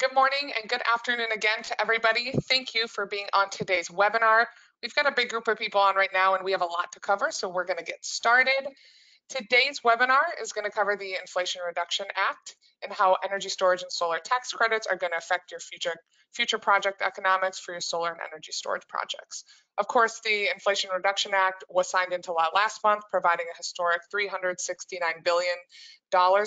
Good morning and good afternoon again to everybody. Thank you for being on today's webinar. We've got a big group of people on right now and we have a lot to cover, so we're going to get started. Today's webinar is going to cover the Inflation Reduction Act and how energy storage and solar tax credits are going to affect your future future project economics for your solar and energy storage projects. Of course, the Inflation Reduction Act was signed into law last month, providing a historic $369 billion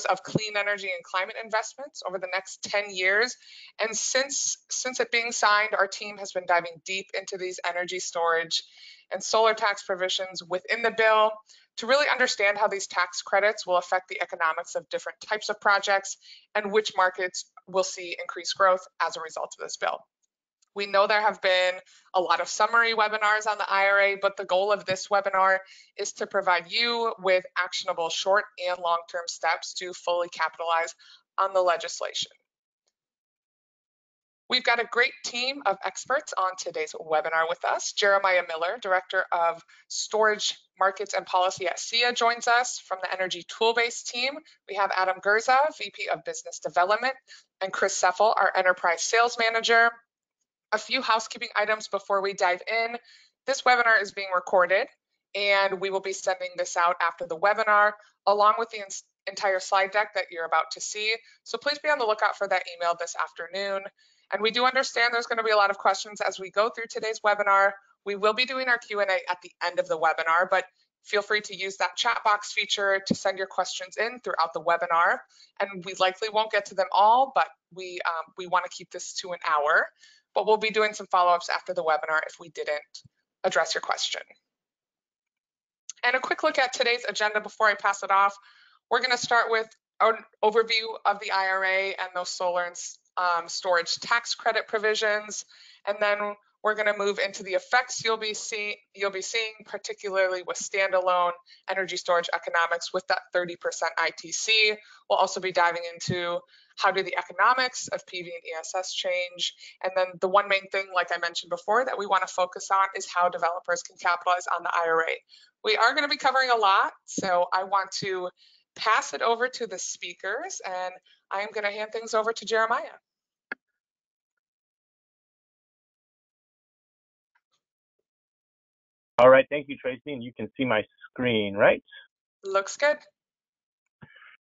of clean energy and climate investments over the next 10 years. And since, since it being signed, our team has been diving deep into these energy storage and solar tax provisions within the bill to really understand how these tax credits will affect the economics of different types of projects and which markets will see increased growth as a result of this bill. We know there have been a lot of summary webinars on the IRA, but the goal of this webinar is to provide you with actionable short and long-term steps to fully capitalize on the legislation. We've got a great team of experts on today's webinar with us. Jeremiah Miller, Director of Storage Markets and Policy at SEIA joins us from the Energy Toolbase team. We have Adam Gerza, VP of Business Development, and Chris Seffel, our Enterprise Sales Manager. A few housekeeping items before we dive in. This webinar is being recorded and we will be sending this out after the webinar along with the entire slide deck that you're about to see. So please be on the lookout for that email this afternoon. And we do understand there's going to be a lot of questions as we go through today's webinar. We will be doing our Q&A at the end of the webinar, but feel free to use that chat box feature to send your questions in throughout the webinar. And we likely won't get to them all, but we, um, we want to keep this to an hour. But we'll be doing some follow-ups after the webinar if we didn't address your question. And a quick look at today's agenda before I pass it off. We're going to start with an overview of the IRA and those solar and um, storage tax credit provisions, and then we're going to move into the effects you'll be seeing you'll be seeing particularly with standalone energy storage economics with that 30% ITC. We'll also be diving into how do the economics of PV and ESS change? And then the one main thing, like I mentioned before, that we want to focus on is how developers can capitalize on the IRA. We are going to be covering a lot, so I want to pass it over to the speakers and I am going to hand things over to Jeremiah. All right, thank you, Tracy. And you can see my screen, right? Looks good.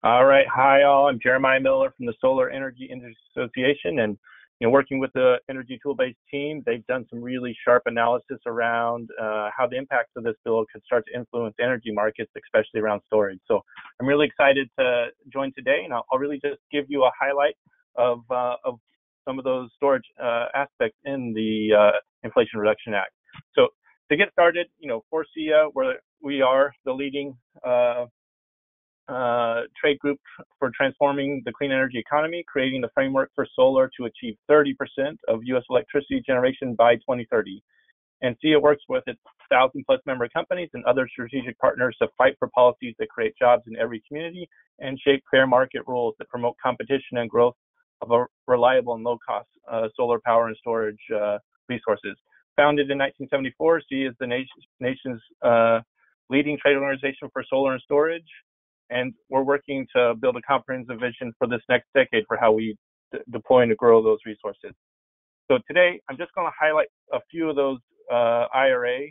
All right, hi all. I'm Jeremiah Miller from the Solar Energy Industry Association, and you know, working with the Energy Toolbase team, they've done some really sharp analysis around uh, how the impacts of this bill could start to influence energy markets, especially around storage. So I'm really excited to join today, and I'll, I'll really just give you a highlight of uh, of some of those storage uh, aspects in the uh, Inflation Reduction Act. So to get started, you know, for SEIA, where we are the leading uh, trade group for transforming the clean energy economy, creating the framework for solar to achieve 30% of U.S. electricity generation by 2030. And SEIA works with its thousand plus member companies and other strategic partners to fight for policies that create jobs in every community and shape fair market rules that promote competition and growth of a reliable and low cost uh, solar power and storage uh, resources. Founded in 1974, SEIA is the nation, nation's uh, leading trade organization for solar and storage, and we're working to build a comprehensive vision for this next decade for how we d- deploy and grow those resources. So today, I'm just going to highlight a few of those uh, IRA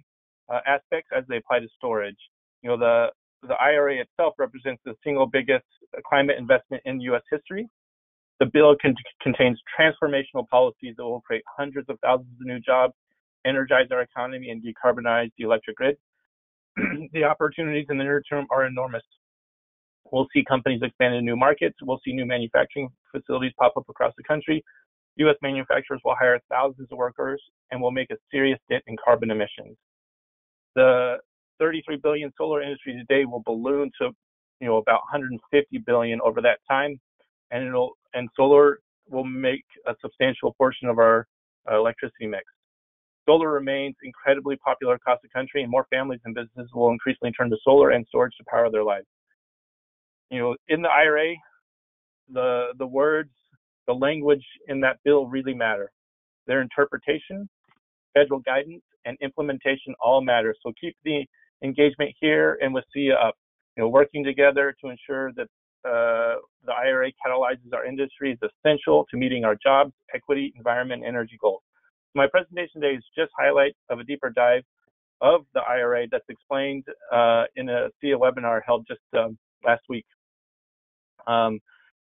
uh, aspects as they apply to storage. You know, the the IRA itself represents the single biggest climate investment in U.S. history. The bill con- contains transformational policies that will create hundreds of thousands of new jobs energize our economy and decarbonize the electric grid. the opportunities in the near term are enormous. We'll see companies expand into new markets. We'll see new manufacturing facilities pop up across the country. U.S. manufacturers will hire thousands of workers and will make a serious dent in carbon emissions. The 33 billion solar industry today will balloon to, you know, about 150 billion over that time, and it'll and solar will make a substantial portion of our uh, electricity mix. Solar remains incredibly popular across the country, and more families and businesses will increasingly turn to solar and storage to power their lives. You know, in the IRA, the the words, the language in that bill really matter. Their interpretation, federal guidance, and implementation all matter. So keep the engagement here and with SEIA up. You know, working together to ensure that uh, the IRA catalyzes our industry is essential to meeting our jobs, equity, environment, and energy goals. My presentation today is just highlight of a deeper dive of the IRA that's explained uh, in a SEIA webinar held just um, last week. Um,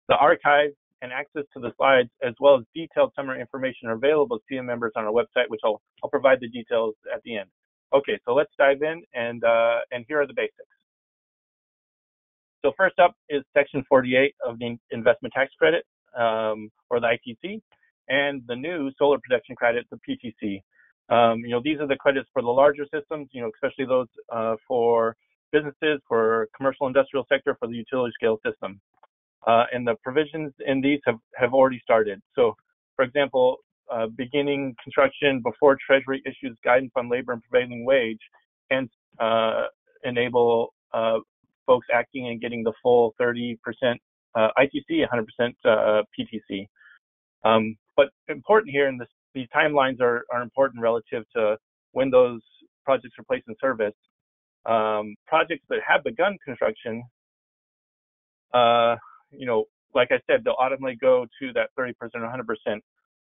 the archive and access to the slides, as well as detailed summary information, are available to SEIA members on our website, which I'll, I'll provide the details at the end. Okay, so let's dive in, and, uh, and here are the basics. So first up is Section 48 of the Investment Tax Credit, um, or the ITC, and the new Solar Production Credit, the PTC. Um, you know, these are the credits for the larger systems, you know, especially those uh, for businesses, for commercial industrial sector, for the utility scale system. Uh, and the provisions in these have, have already started. So, for example, uh, beginning construction before Treasury issues guidance on labor and prevailing wage can uh, enable uh, folks acting and getting the full 30% uh, ITC, 100% uh, PTC. Um, but important here, and these timelines are, are important relative to when those projects are placed in service. Um, projects that have begun construction, uh, you know, like I said, they'll automatically go to that 30% or 100%.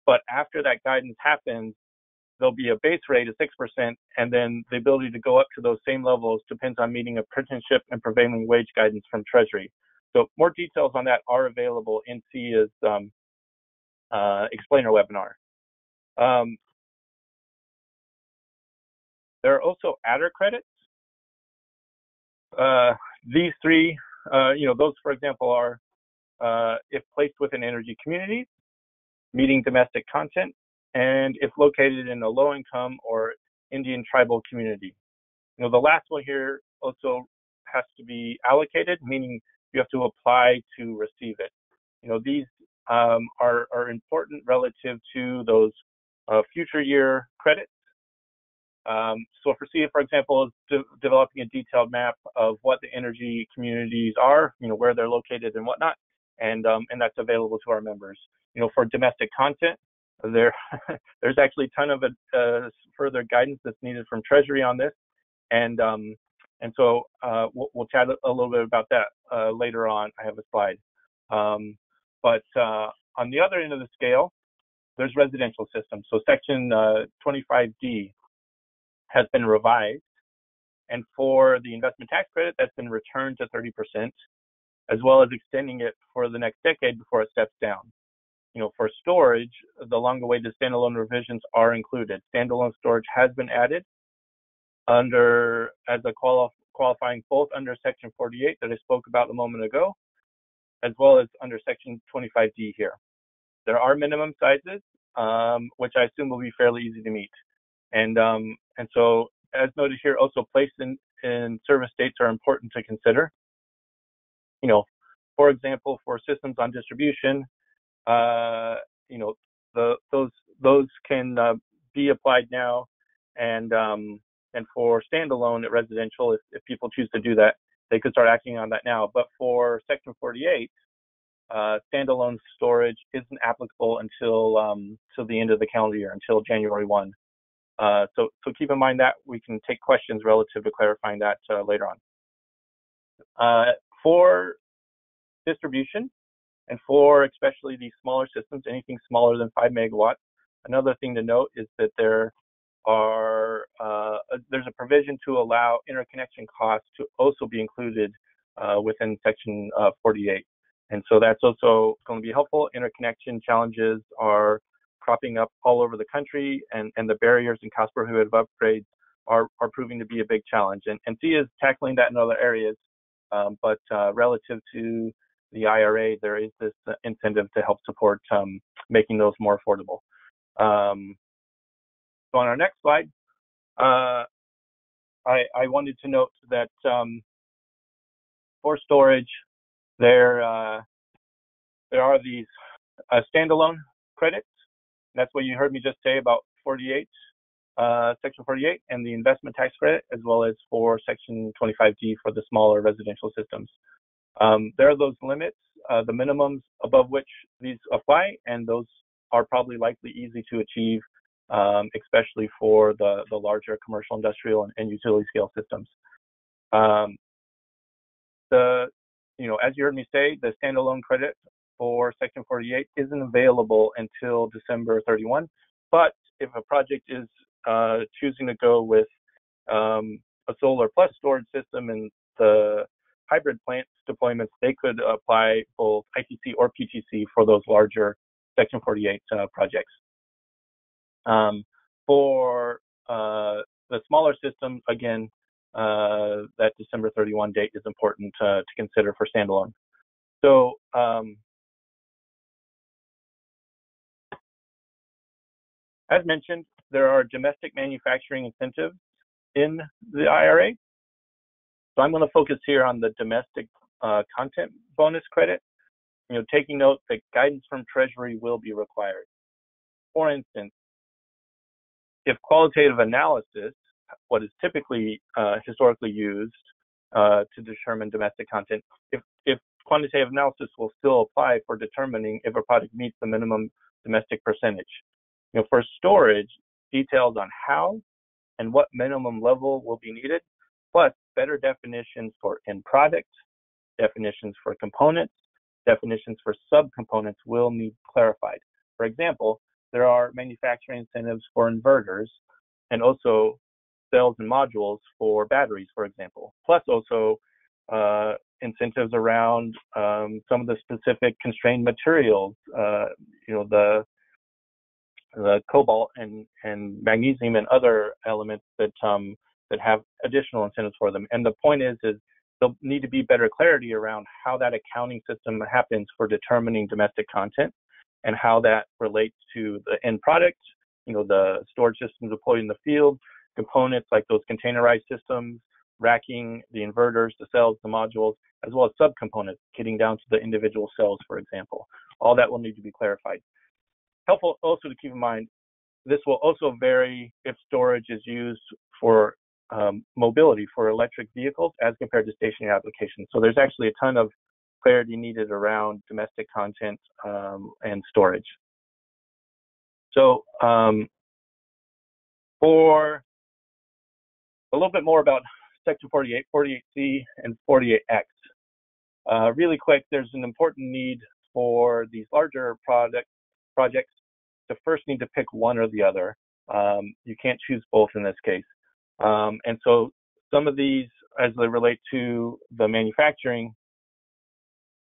But after that guidance happens, there'll be a base rate of 6%, and then the ability to go up to those same levels depends on meeting apprenticeship and prevailing wage guidance from Treasury. So more details on that are available in SEIA's um, uh, explainer webinar. Um, there are also adder credits. Uh, these three, uh, you know, those, for example, are uh, if placed within energy communities, meeting domestic content, and if located in a low income or Indian tribal community. You know, the last one here also has to be allocated, meaning you have to apply to receive it. You know, these um, are, are important relative to those uh, future year credits. Um, so for SEIA, for example, is de developing a detailed map of what the energy communities are, you know, where they're located and whatnot, and um, and that's available to our members. You know, for domestic content, there there's actually a ton of uh, further guidance that's needed from Treasury on this, and um, and so uh, we'll, we'll, chat a little bit about that uh, later on. I have a slide. Um, but uh, on the other end of the scale, there's residential systems. So Section 25D uh, has been revised, and for the investment tax credit, that's been returned to 30%, as well as extending it for the next decade before it steps down. You know, for storage, the long-awaited standalone revisions are included. Standalone storage has been added under as a quali qualifying both under Section 48 that I spoke about a moment ago, as well as under Section 25D here. There are minimum sizes, um, which I assume will be fairly easy to meet. And, um, and so, as noted here, also placed in, in service dates are important to consider. You know, for example, for systems on distribution, uh, you know, the, those those can uh, be applied now, and um, and for standalone at residential, if, if people choose to do that, they could start acting on that now. But for Section 48, uh, standalone storage isn't applicable until um, till the end of the calendar year, until January 1. Uh, so, so keep in mind that we can take questions relative to clarifying that uh, later on. Uh, for distribution and for especially these smaller systems, anything smaller than 5 megawatts, another thing to note is that there are uh, there's a provision to allow interconnection costs to also be included uh, within Section 48. And so that's also going to be helpful. Interconnection challenges are cropping up all over the country, and, and the barriers and cost prohibitive upgrades are, are proving to be a big challenge. And, and SEIA is tackling that in other areas, um, but uh, relative to the IRA, there is this uh, incentive to help support um, making those more affordable. Um, so on our next slide, uh, I, I, wanted to note that um, for storage, there, uh, there are these uh, standalone credits. That's what you heard me just say about 48, uh, Section 48, and the investment tax credit, as well as for Section 25D for the smaller residential systems. Um, there are those limits, uh, the minimums above which these apply, and those are probably likely easy to achieve, um, especially for the, the larger commercial, industrial, and, and utility scale systems. Um, the you know, as you heard me say, the standalone credit for Section 48 isn't available until December 31. But if a project is uh, choosing to go with um, a solar plus storage system and the hybrid plant deployments, they could apply both ITC or PTC for those larger Section 48 uh, projects. Um, for uh, the smaller systems, again, uh, that December 31 date is important to consider for standalone. So um, as mentioned, there are domestic manufacturing incentives in the IRA. So I'm going to focus here on the domestic uh, content bonus credit. You know, taking note that guidance from Treasury will be required. For instance, if qualitative analysis, what is typically uh, historically used uh, to determine domestic content, if, if quantitative analysis will still apply for determining if a product meets the minimum domestic percentage. You know, for storage, details on how and what minimum level will be needed, plus better definitions for end product, definitions for components, definitions for subcomponents will need clarified. For example, there are manufacturing incentives for inverters and also cells and modules for batteries, for example, plus also uh, incentives around um, some of the specific constrained materials, uh, you know, the the cobalt and, and magnesium and other elements that um, that have additional incentives for them. And the point is, is there'll need to be better clarity around how that accounting system happens for determining domestic content and how that relates to the end product, you know, the storage system deployed in the field, components like those containerized systems, racking, the inverters, the cells, the modules, as well as subcomponents, getting down to the individual cells, for example. All that will need to be clarified. Helpful also to keep in mind, this will also vary if storage is used for um, mobility for electric vehicles as compared to stationary applications. So there's actually a ton of clarity needed around domestic content um, and storage. So um, for a little bit more about Section 48, 48C, and 48X. Uh, really quick, there's an important need for these larger product projects to first need to pick one or the other. Um, you can't choose both in this case. Um, and so some of these, as they relate to the manufacturing,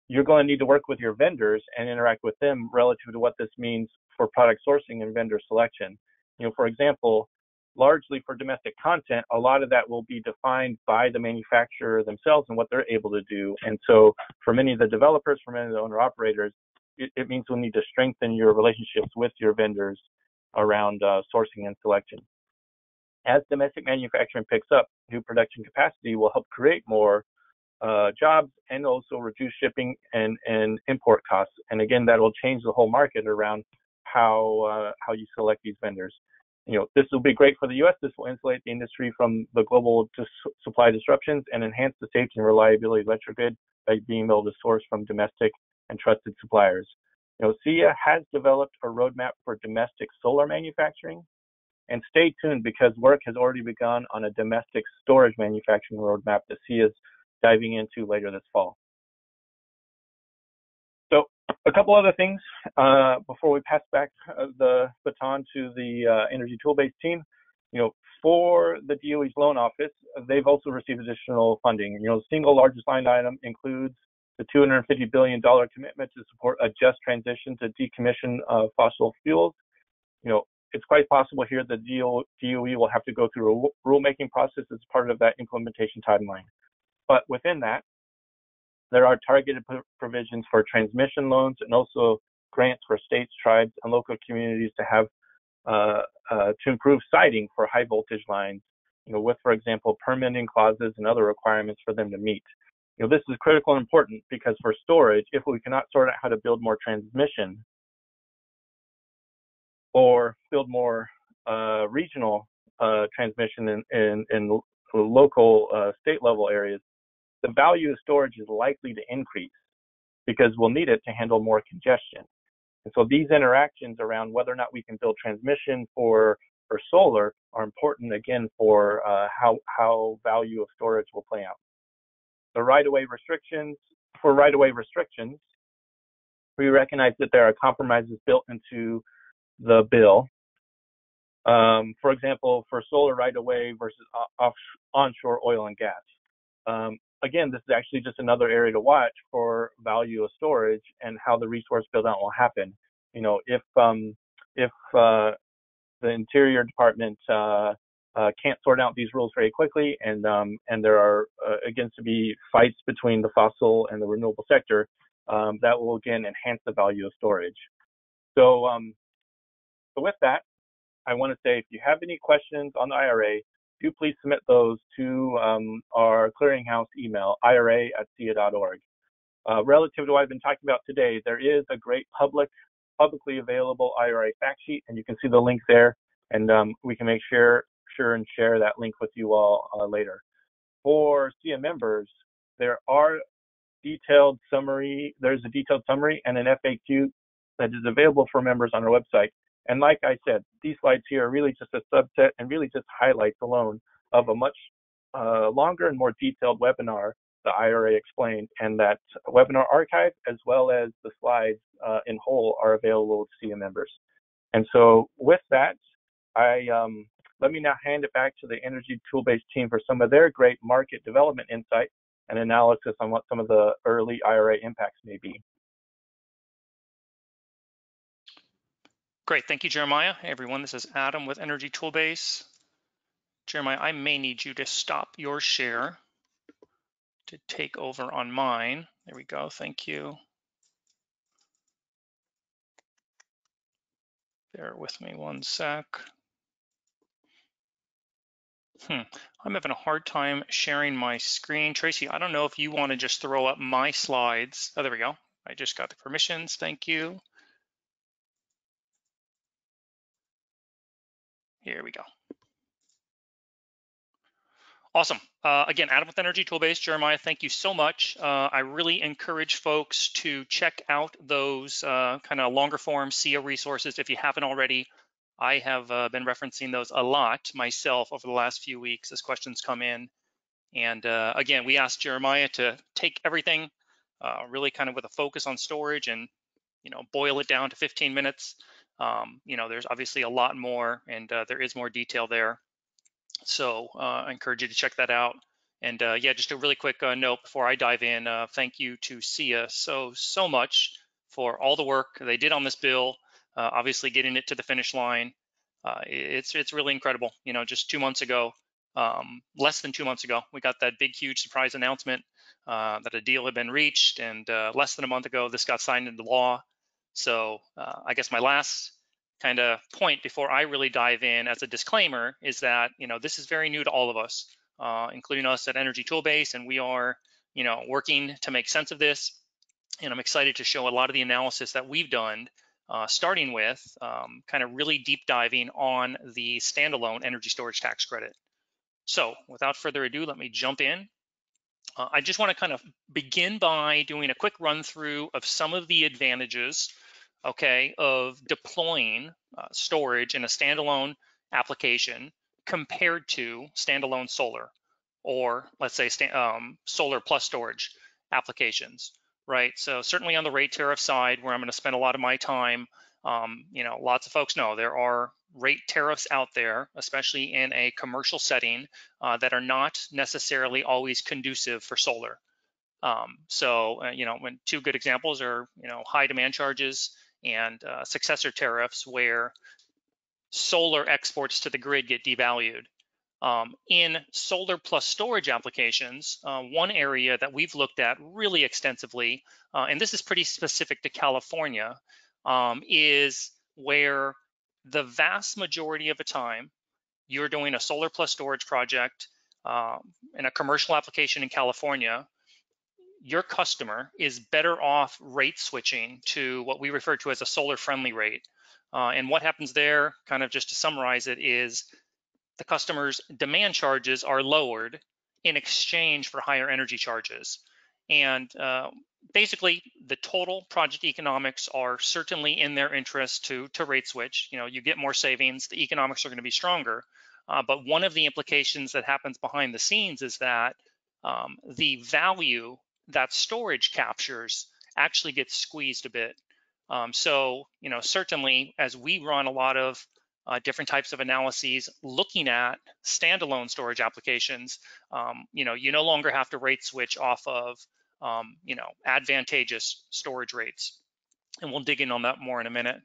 you're going to need to work with your vendors and interact with them relative to what this means for product sourcing and vendor selection. You know, for example, largely for domestic content, a lot of that will be defined by the manufacturer themselves and what they're able to do. And so for many of the developers, for many of the owner operators, it, means we'll need to strengthen your relationships with your vendors around uh, sourcing and selection. As domestic manufacturing picks up, new production capacity will help create more uh, jobs and also reduce shipping and, and import costs. And again, that will change the whole market around how uh, how you select these vendors. You know, this will be great for the U.S. This will insulate the industry from the global dis- supply disruptions and enhance the safety and reliability of electric grid by being able to source from domestic and trusted suppliers. You know, SEIA has developed a roadmap for domestic solar manufacturing, and stay tuned because work has already begun on a domestic storage manufacturing roadmap that SEIA is diving into later this fall. So, a couple other things uh, before we pass back uh, the baton to the uh, Energy Toolbase team. You know, for the DOE's loan office, they've also received additional funding. You know, the single largest line item includes the $250 billion commitment to support a just transition to decommission uh, fossil fuels. You know, it's quite possible here that DOE will have to go through a rulemaking process as part of that implementation timeline. But within that, there are targeted provisions for transmission loans and also grants for states, tribes, and local communities to have uh, uh, to improve siting for high voltage lines. You know, with, for example, permitting clauses and other requirements for them to meet. You know, this is critical and important because for storage, if we cannot sort out how to build more transmission or build more uh, regional uh, transmission in, in, in local uh, state level areas, the value of storage is likely to increase because we'll need it to handle more congestion. And so these interactions around whether or not we can build transmission for for solar are important again for uh, how how value of storage will play out the right-of-way restrictions for right-of-way restrictions, we recognize that there are compromises built into the bill. Um, for example, for solar right-of-way versus off, onshore oil and gas. Um, again, this is actually just another area to watch for value of storage and how the resource build out will happen. You know, if um, if uh, the Interior Department uh, uh, can't sort out these rules very quickly, and um, and there are uh, again to be fights between the fossil and the renewable sector, um, that will again enhance the value of storage. So, um, so with that, I want to say if you have any questions on the IRA, do please submit those to um, our clearinghouse email, ira at SEIA.org. Uh, relative to what I've been talking about today, there is a great public, publicly available IRA fact sheet, and you can see the link there, and um, we can make sure, sure and share that link with you all uh, later. For SEIA members, there are detailed summary, there's a detailed summary and an FAQ that is available for members on our website. And like I said, these slides here are really just a subset and really just highlights alone of a much uh, longer and more detailed webinar the IRA explained, and that webinar archive as well as the slides uh, in whole are available to SEIA members. And so with that, I um, let me now hand it back to the Energy Toolbase team for some of their great market development insight and analysis on what some of the early IRA impacts may be. Great, thank you, Jeremiah. Hey, everyone, this is Adam with Energy Toolbase. Jeremiah, I may need you to stop your share to take over on mine. There we go, thank you. Bear with me one sec. Hmm. I'm having a hard time sharing my screen. Tracy, I don't know if you want to just throw up my slides. Oh, there we go. I just got the permissions. Thank you. Here we go. Awesome. Uh, again, Adam with Energy Toolbase, Jeremiah, thank you so much. Uh, I really encourage folks to check out those uh, kind of longer form SEIA resources if you haven't already. I have uh, been referencing those a lot myself over the last few weeks as questions come in. And uh, again, we asked Jeremiah to take everything uh, really kind of with a focus on storage and, you know, boil it down to 15 minutes. Um, you know, there's obviously a lot more and uh, there is more detail there. So uh, I encourage you to check that out. And uh, yeah, just a really quick note before I dive in, thank you to SEIA so, so much for all the work they did on this bill, uh, obviously getting it to the finish line. it's, it's really incredible. You know, just two months ago, um, less than two months ago, we got that big, huge surprise announcement that a deal had been reached. And less than a month ago, this got signed into law. So uh, I guess my last kind of point before I really dive in as a disclaimer is that you know this is very new to all of us, uh, including us at Energy Toolbase, and we are you know working to make sense of this. And I'm excited to show a lot of the analysis that we've done, uh, starting with um, kind of really deep diving on the standalone energy storage tax credit. So without further ado, let me jump in uh, I just want to kind of begin by doing a quick run through of some of the advantages okay, of deploying uh, storage in a standalone application compared to standalone solar or let's say um, solar plus storage applications, right? So certainly on the rate tariff side, where I'm going to spend a lot of my time, um, you know, lots of folks know there are rate tariffs out there, especially in a commercial setting, uh, that are not necessarily always conducive for solar. Um, so, uh, you know, when two good examples are, you know, high demand charges and uh, successor tariffs where solar exports to the grid get devalued. Um, in solar plus storage applications, uh, one area that we've looked at really extensively, uh, and this is pretty specific to California, um, is where the vast majority of the time you're doing a solar plus storage project uh, in a commercial application in California your customer is better off rate switching to what we refer to as a solar friendly rate. Uh, and what happens there, kind of just to summarize it, is the customer's demand charges are lowered in exchange for higher energy charges. And uh, basically, the total project economics are certainly in their interest to, to rate switch. You know, you get more savings, the economics are going to be stronger. Uh, but one of the implications that happens behind the scenes is that um, the value that storage captures actually gets squeezed a bit. Um, so, you know, certainly as we run a lot of uh, different types of analyses looking at standalone storage applications, um, you know, you no longer have to rate switch off of, um, you know, advantageous storage rates. And we'll dig in on that more in a minute.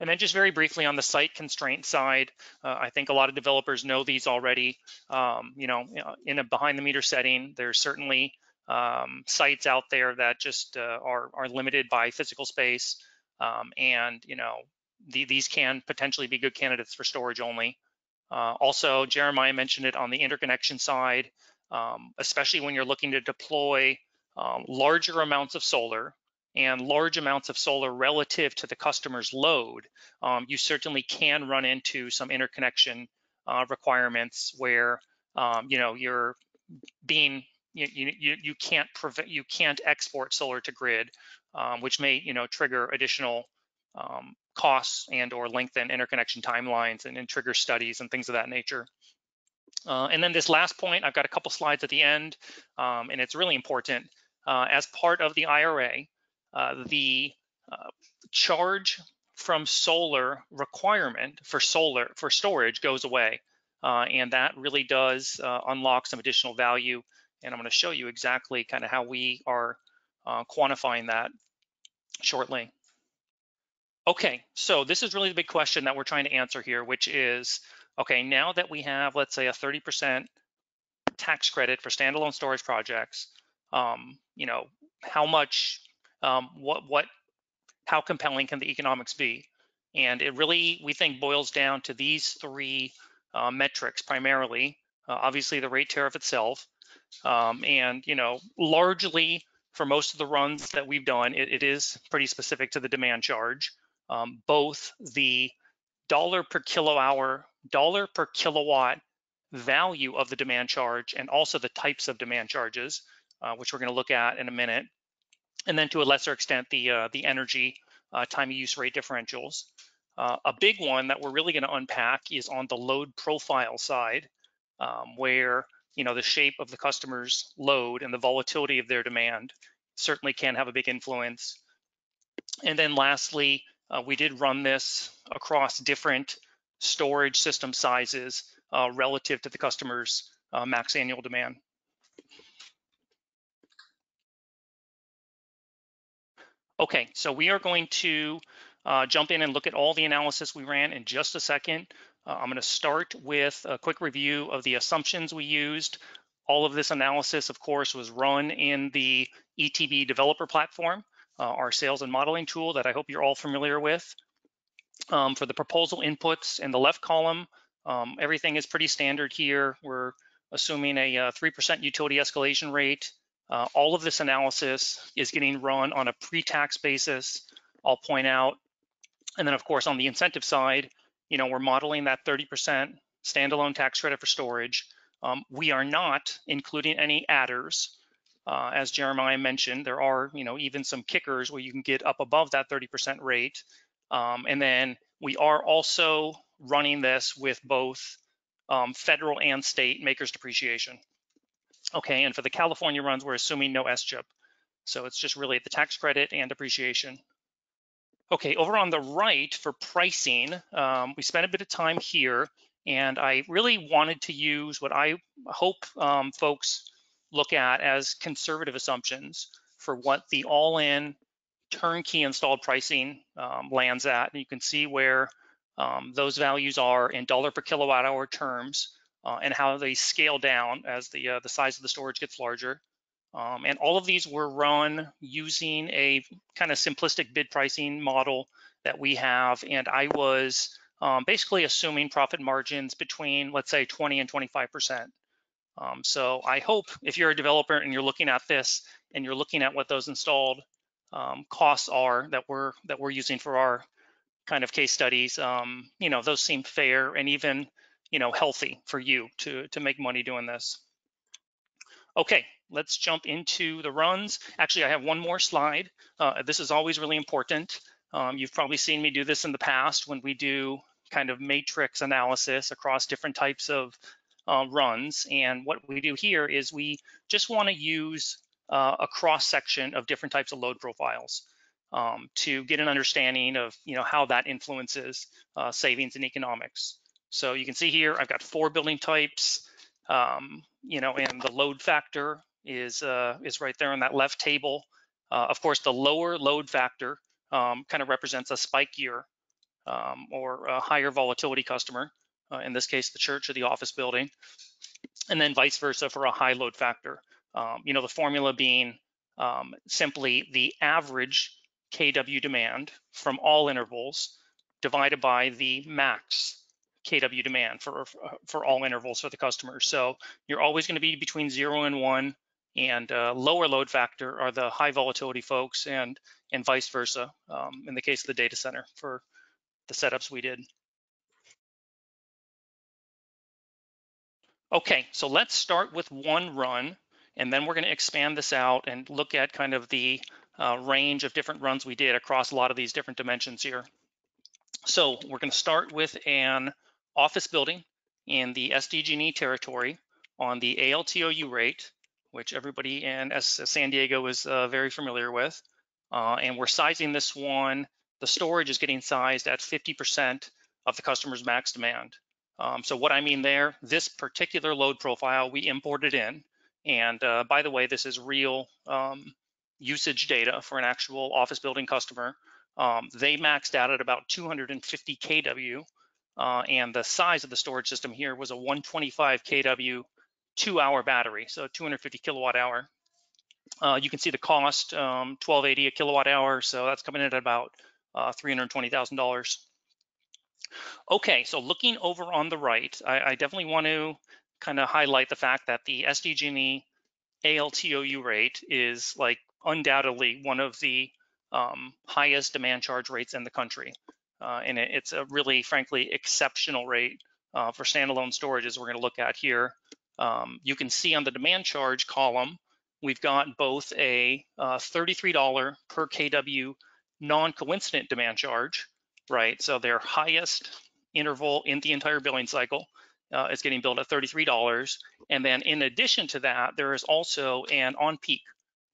And then just very briefly on the site constraint side, uh, I think a lot of developers know these already. Um, you know, in a behind the meter setting, there's certainly um, sites out there that just uh, are, are limited by physical space. Um, and, you know, the, these can potentially be good candidates for storage only. Uh, also, Jeremiah mentioned it on the interconnection side, um, especially when you're looking to deploy um, larger amounts of solar and large amounts of solar relative to the customer's load, um, you certainly can run into some interconnection uh, requirements where um, you know you're being you, you, you can't prevent you can't export solar to grid, um, which may you know trigger additional um, costs and or lengthen interconnection timelines and, and, trigger studies and things of that nature. Uh, and then this last point, I've got a couple slides at the end, um, and it's really important. Uh, as part of the IRA, uh, the uh, charge from solar requirement for solar for storage goes away, uh, and that really does uh, unlock some additional value. And I'm going to show you exactly kind of how we are quantifying that shortly. Okay, so this is really the big question that we're trying to answer here, which is, okay, now that we have, let's say, a 30% tax credit for standalone storage projects, um, you know, how much, um, what, what, how compelling can the economics be? And it really, we think, boils down to these three uh, metrics primarily. Uh, obviously, the rate tariff itself, um, and you know, largely for most of the runs that we've done, it, it is pretty specific to the demand charge um, both the dollar per kilowatt hour, dollar per kilowatt value of the demand charge and also the types of demand charges, uh, which we're going to look at in a minute. And then to a lesser extent, the, uh, the energy uh, time of use rate differentials. Uh, a big one that we're really going to unpack is on the load profile side, um, where you know the shape of the customer's load and the volatility of their demand certainly can have a big influence. And then lastly, uh, we did run this across different storage system sizes uh, relative to the customer's uh, max annual demand. Okay, so we are going to uh, jump in and look at all the analysis we ran in just a second. Uh, I'm going to start with a quick review of the assumptions we used. All of this analysis, of course, was run in the ETB developer platform our sales and modeling tool that I hope you're all familiar with. Um, for the proposal inputs in the left column, um, everything is pretty standard here. We're assuming a 3% uh, utility escalation rate. Uh, all of this analysis is getting run on a pre-tax basis, I'll point out. And then of course on the incentive side, you know, we're modeling that 30% standalone tax credit for storage. Um, we are not including any adders. Uh, as Jeremiah mentioned, there are, you know, even some kickers where you can get up above that 30% rate. Um, and then we are also running this with both um, federal and state MACRS depreciation. Okay, and for the California runs, we're assuming no SGIP. So it's just really the tax credit and depreciation. Okay, over on the right for pricing, um, we spent a bit of time here, and I really wanted to use what I hope um, folks look at as conservative assumptions for what the all-in turnkey installed pricing um, lands at. And you can see where um, those values are in dollar per kilowatt hour terms uh, and how they scale down as the, uh, the size of the storage gets larger. Um, and all of these were run using a kind of simplistic bid pricing model that we have. And I was um, basically assuming profit margins between, let's say, 20 and 25%. Um, so I hope if you're a developer and you're looking at this and you're looking at what those installed um, costs are that we're that we're using for our kind of case studies, um, you know, those seem fair and even you know healthy for you to to make money doing this. Okay, let's jump into the runs. Actually, I have one more slide. Uh, this is always really important. Um, you've probably seen me do this in the past when we do kind of matrix analysis across different types of uh, runs. And what we do here is we just want to use uh, a cross section of different types of load profiles um, to get an understanding of you know how that influences uh, savings and economics. So you can see here I've got four building types, um, you know, and the load factor is uh, is right there on that left table. Uh, of course, the lower load factor um, kind of represents a spike year um, or a higher volatility customer. Uh, in this case, the church or the office building, and then vice versa for a high load factor. Um, you know, the formula being um, simply the average kW demand from all intervals divided by the max kW demand for, for all intervals for the customer. So you're always going to be between zero and one, and uh, lower load factor are the high volatility folks, and and vice versa um, in the case of the data center for the setups we did. Okay, so let's start with one run, and then we're going to expand this out and look at kind of the uh, range of different runs we did across a lot of these different dimensions here. So we're going to start with an office building in the SDG&E territory on the ALTOU rate, which everybody in San Diego is uh, very familiar with. Uh, and we're sizing this one, the storage is getting sized at 50% of the customer's max demand. Um, so what I mean there, this particular load profile we imported in, and uh, by the way, this is real um, usage data for an actual office building customer. Um, they maxed out at about 250 kW, uh, and the size of the storage system here was a 125 kW two-hour battery, so 250 kilowatt hour. Uh, you can see the cost, um, 1280 a kilowatt hour, so that's coming in at about uh, $320,000. Okay, so looking over on the right, I, I definitely want to kind of highlight the fact that the SDG&E ALTOU rate is like undoubtedly one of the um, highest demand charge rates in the country. Uh, and it, it's a really, frankly, exceptional rate uh, for standalone storage as we're going to look at here. Um, you can see on the demand charge column, we've got both a uh, $33 per kW non-coincident demand charge, right? So their highest interval in the entire billing cycle uh, is getting billed at $33. And then in addition to that, there is also an on-peak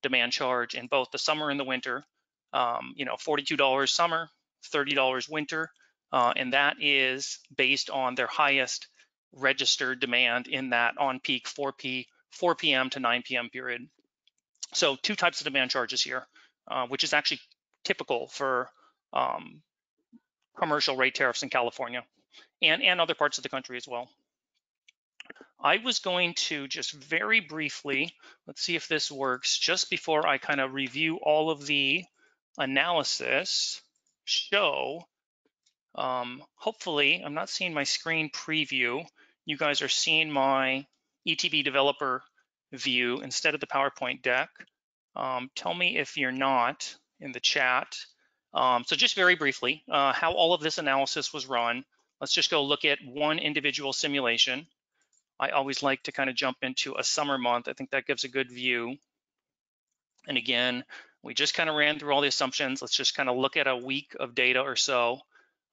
demand charge in both the summer and the winter. Um, you know, $42 summer, $30 winter, uh, and that is based on their highest registered demand in that on-peak 4 p 4 p.m. to 9 p.m. period. So two types of demand charges here, uh, which is actually typical for um, commercial rate tariffs in California and, and other parts of the country as well. I was going to just very briefly, let's see if this works, just before I kind of review all of the analysis, show, um, hopefully, I'm not seeing my screen preview. You guys are seeing my ETB developer view instead of the PowerPoint deck. Um, tell me if you're not in the chat. Um, so just very briefly, uh, how all of this analysis was run. Let's just go look at one individual simulation. I always like to kind of jump into a summer month. I think that gives a good view. And again, we just kind of ran through all the assumptions. Let's just kind of look at a week of data or so.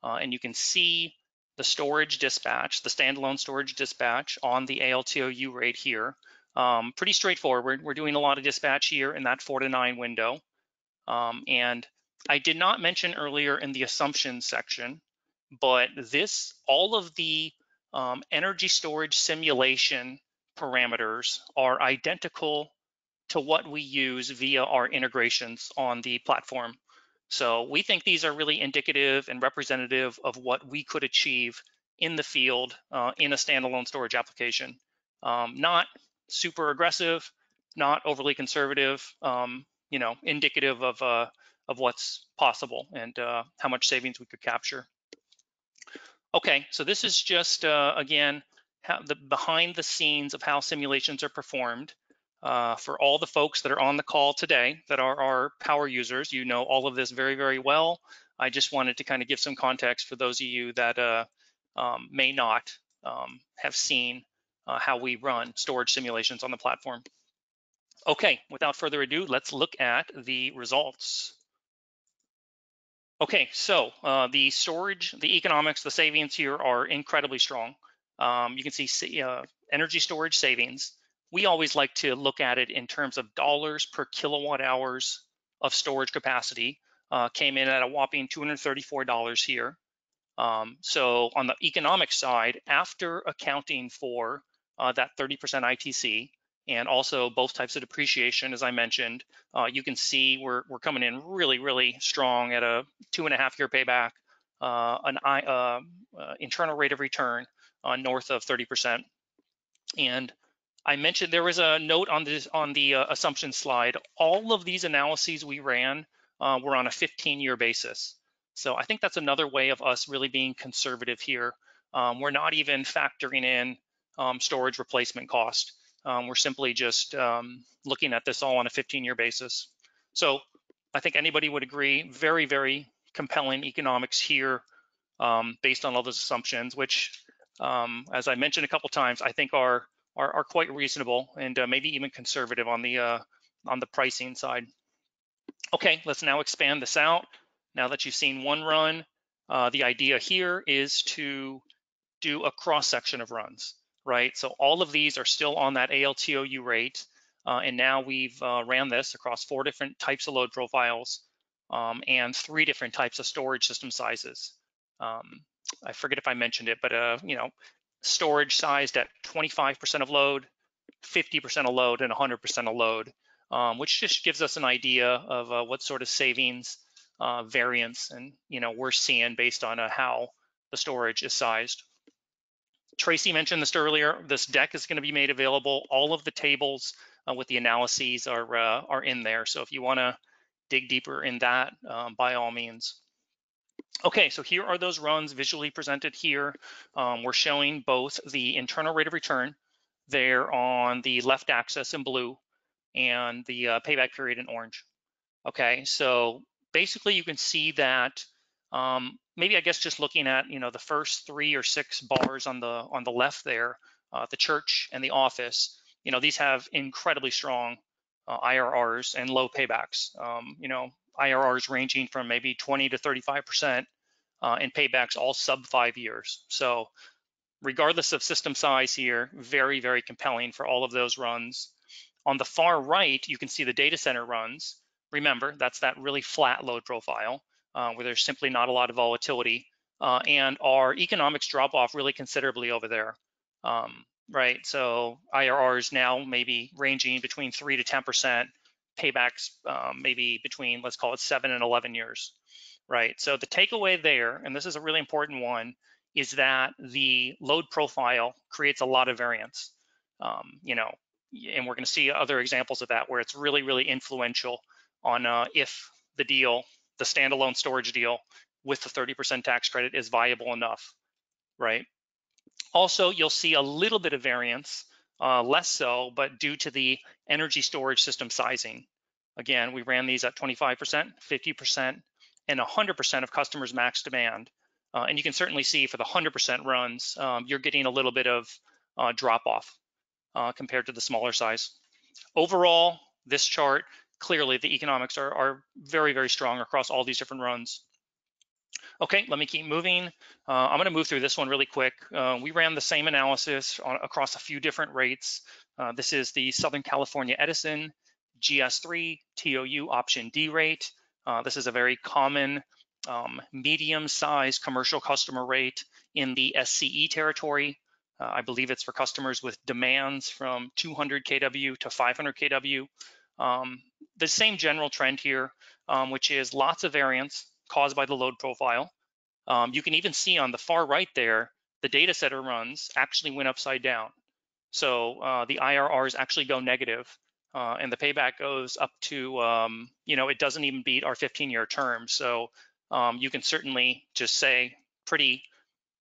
Uh, and you can see the storage dispatch, the standalone storage dispatch on the ALTOU rate here. Um, pretty straightforward. We're doing a lot of dispatch here in that four to nine window. Um, and I did not mention earlier in the assumptions section, but this, all of the um, energy storage simulation parameters are identical to what we use via our integrations on the platform. So we think these are really indicative and representative of what we could achieve in the field uh, in a standalone storage application. Um, not super aggressive, not overly conservative, um, you know, indicative of, uh, of what's possible and uh, how much savings we could capture. Okay, so this is just, uh, again, the behind the scenes of how simulations are performed. Uh, for all the folks that are on the call today that are our power users, you know all of this very, very well. I just wanted to kind of give some context for those of you that uh, um, may not um, have seen uh, how we run storage simulations on the platform. Okay, without further ado, let's look at the results. Okay, so uh, the storage, the economics, the savings here are incredibly strong. Um, you can see uh, energy storage savings we always like to look at it in terms of dollars per kilowatt hours of storage capacity. Uh, came in at a whopping $234 here. Um, so on the economic side, after accounting for uh, that 30% ITC and also both types of depreciation, as I mentioned, uh, you can see we're, we're coming in really, really strong at a two and a half year payback, uh, an uh, uh, internal rate of return north of 30%. And I mentioned there was a note on this on the uh, assumption slide. All of these analyses we ran uh, were on a 15-year basis. So I think that's another way of us really being conservative here. Um, we're not even factoring in um, storage replacement cost. Um, we're simply just um, looking at this all on a 15-year basis. So I think anybody would agree, very, very compelling economics here um, based on all those assumptions, which, um, as I mentioned a couple times, I think are are, are quite reasonable and uh, maybe even conservative on the uh, on the pricing side. Okay, let's now expand this out. Now that you've seen one run, uh, the idea here is to do a cross section of runs, right? So all of these are still on that ALTOU rate. Uh, and now we've uh, ran this across four different types of load profiles um, and three different types of storage system sizes. Um, I forget if I mentioned it, but uh, you know, storage sized at 25% of load, 50% of load, and 100% of load, um, which just gives us an idea of uh, what sort of savings uh, variance and you know we're seeing based on uh, how the storage is sized. Tracy mentioned this earlier. This deck is going to be made available. All of the tables uh, with the analyses are uh, are in there. So if you want to dig deeper in that, um, by all means. Okay, so here are those runs visually presented here. Um, we're showing both the internal rate of return there on the left axis in blue and the uh, payback period in orange. Okay, so basically you can see that um, maybe I guess just looking at you know the first three or six bars on the on the left there, uh, the church and the office, you know these have incredibly strong uh, IRRs and low paybacks. Um, you know IRRs ranging from maybe 20 to 35 percent, uh, and paybacks all sub five years. So regardless of system size here, very very compelling for all of those runs. On the far right, you can see the data center runs. Remember, that's that really flat load profile uh, where there's simply not a lot of volatility. Uh, and our economics drop off really considerably over there, um, right? So IRRs now maybe ranging between three to 10%, paybacks um, maybe between, let's call it seven and 11 years, right? So the takeaway there, and this is a really important one, is that the load profile creates a lot of variance. Um, you know, and we're going to see other examples of that where it's really, really influential on uh, if the deal, the standalone storage deal with the 30% tax credit is viable enough, right? Also, you'll see a little bit of variance, uh, less so, but due to the energy storage system sizing. Again, we ran these at 25%, 50%, and 100% of customers' max demand. Uh, and you can certainly see for the 100% runs, um, you're getting a little bit of uh, drop off uh, compared to the smaller size. Overall, this chart clearly the economics are, are very, very strong across all these different runs. Okay, let me keep moving. Uh, I'm gonna move through this one really quick. Uh, we ran the same analysis on, across a few different rates. Uh, this is the Southern California Edison GS3 TOU option D rate. Uh, this is a very common um, medium-sized commercial customer rate in the SCE territory. Uh, I believe it's for customers with demands from 200 kW to 500 kW. Um, the same general trend here, um, which is lots of variance caused by the load profile. Um, you can even see on the far right there, the data center runs actually went upside down. So uh, the IRRs actually go negative, uh, and the payback goes up to, um, you know, it doesn't even beat our 15-year term. So um, you can certainly just say pretty,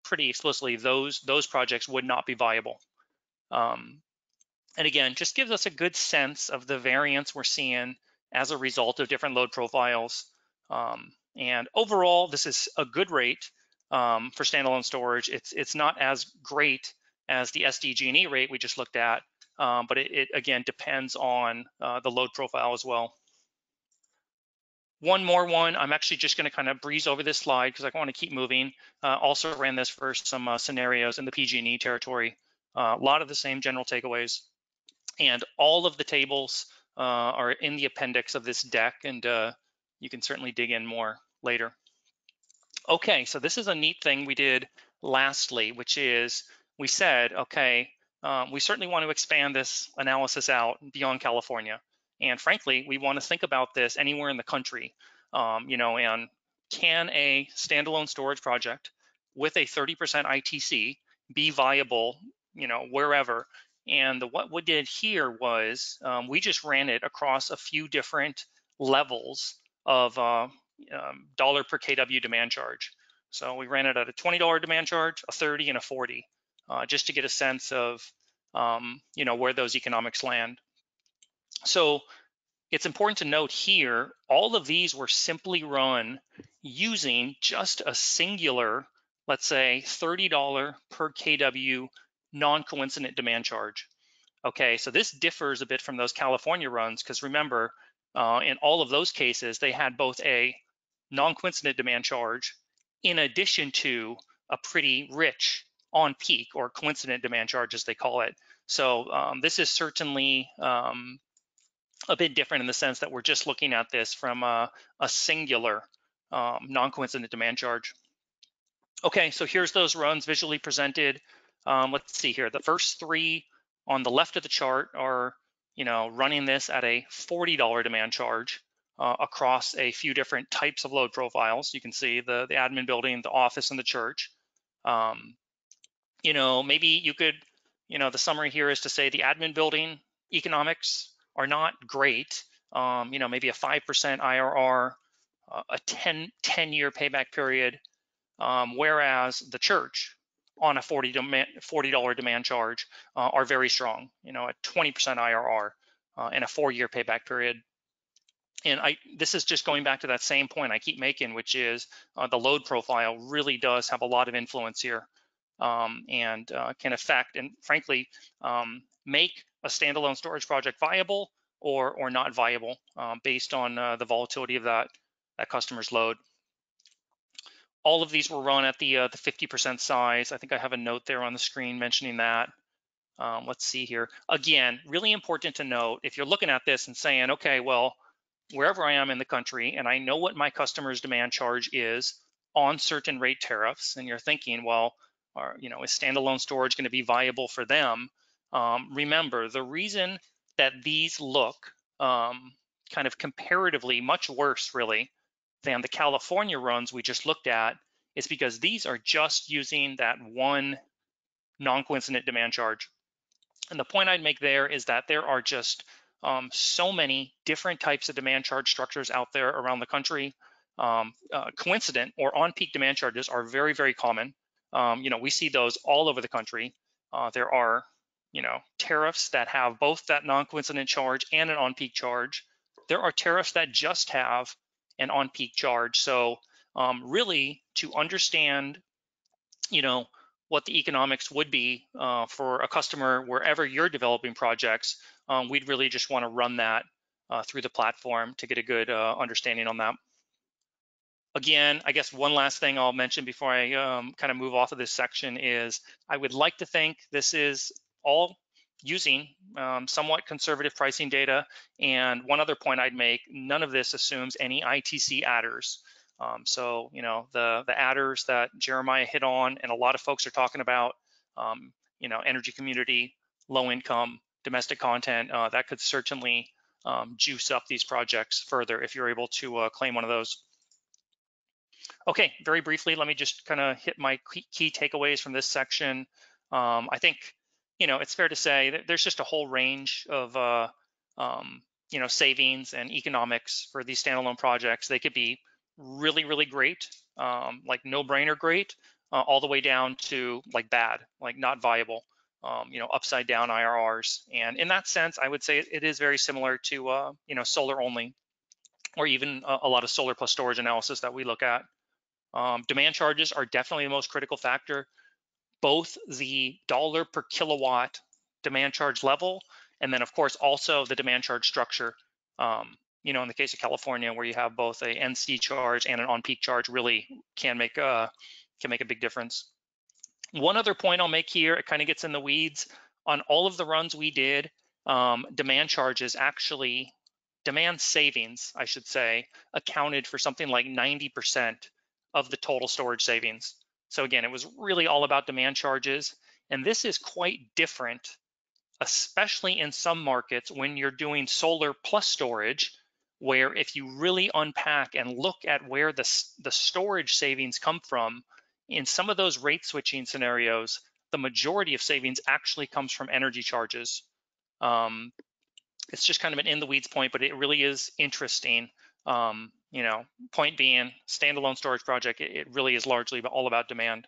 pretty explicitly those those projects would not be viable. Um, and again, just gives us a good sense of the variance we're seeing as a result of different load profiles. Um, and overall, this is a good rate um, for standalone storage. It's it's not as great as the SDG&E rate we just looked at, um, but it, it, again depends on uh, the load profile as well. One more one, I'm actually just gonna kind of breeze over this slide because I want to keep moving. Uh, also ran this for some uh, scenarios in the PG&E territory. Uh, a lot of the same general takeaways. And all of the tables are in the appendix of this deck, and uh, you can certainly dig in more later. Okay, so this is a neat thing we did lastly, which is we said, okay, um, we certainly want to expand this analysis out beyond California. And frankly, we want to think about this anywhere in the country. Um, you know, and can a standalone storage project with a 30% ITC be viable, you know, wherever? And the, what we did here was um, we just ran it across a few different levels of uh, um, dollar per kW demand charge. So we ran it at a $20 demand charge, a 30 and a 40, uh, just to get a sense of, um, you know, where those economics land. So it's important to note here, all of these were simply run using just a singular, let's say $30 per kW non-coincident demand charge. Okay, so this differs a bit from those California runs because remember, uh, in all of those cases, they had both a non-coincident demand charge in addition to a pretty rich on peak or coincident demand charge as they call it. So um, this is certainly um, a bit different in the sense that we're just looking at this from a, a singular um, non-coincident demand charge. Okay, so here's those runs visually presented. Um, let's see here. The first three on the left of the chart are, you know, running this at a $40 demand charge uh, across a few different types of load profiles. You can see the, the admin building, the office, and the church. Um, you know, maybe you could, you know, the summary here is to say the admin building economics are not great. Um, you know, maybe a 5% IRR, uh, a 10, 10 year payback period, um, whereas the church on a 40 demand, $40 demand charge uh, are very strong, you know, a 20% IRR uh, a four year payback period. And I, this is just going back to that same point I keep making, which is uh, the load profile really does have a lot of influence here um, and uh, can affect and frankly um, make a standalone storage project viable or or not viable um, based on uh, the volatility of that that customer's load. All of these were run at the uh, the 50% size. I think I have a note there on the screen mentioning that. Um, let's see here. Again, really important to note if you're looking at this and saying, okay, well, wherever I am in the country and I know what my customer's demand charge is on certain rate tariffs, and you're thinking, well, are, you know, is standalone storage going to be viable for them? Um, remember, the reason that these look um, kind of comparatively much worse, really, than the California runs we just looked at is because these are just using that one non-coincident demand charge. And the point I'd make there is that there are just um, so many different types of demand charge structures out there around the country. Um, uh, coincident or on-peak demand charges are very, very common. Um, you know, we see those all over the country. Uh, there are you know, tariffs that have both that non-coincident charge and an on-peak charge. There are tariffs that just have an on-peak charge. So um, really to understand, you know, what the economics would be uh, for a customer wherever you're developing projects, um, we'd really just want to run that uh, through the platform to get a good uh, understanding on that. Again, I guess one last thing I'll mention before I um, kind of move off of this section is I would like to think this is all using um, somewhat conservative pricing data. And one other point I'd make, none of this assumes any ITC adders. Um, so, you know, the, the adders that Jeremiah hit on and a lot of folks are talking about, um, you know, energy community, low income, domestic content, uh, that could certainly um, juice up these projects further if you're able to uh, claim one of those. Okay, very briefly, let me just kind of hit my key takeaways from this section. Um, I think you know, it's fair to say that there's just a whole range of, uh, um, you know, savings and economics for these standalone projects. They could be really, really great, um, like no-brainer great, uh, all the way down to like bad, like not viable, um, you know, upside down IRRs. And in that sense, I would say it is very similar to, uh, you know, solar only, or even a, a, lot of solar plus storage analysis that we look at. Um, demand charges are definitely the most critical factor both the dollar per kilowatt demand charge level, and then of course also the demand charge structure. Um, you know, in the case of California, where you have both a NC charge and an on-peak charge, really can make a can make a big difference. One other point I'll make here, it kind of gets in the weeds on all of the runs we did. um, demand charges actually, demand savings, I should say, accounted for something like 90% of the total storage savings. So again, it was really all about demand charges. And this is quite different, especially in some markets when you're doing solar plus storage, where if you really unpack and look at where the, the storage savings come from, in some of those rate switching scenarios, the majority of savings actually comes from energy charges. Um, it's just kind of an in the weeds point, but it really is interesting. Um, you know, point being, standalone storage project, it, really is largely all about demand.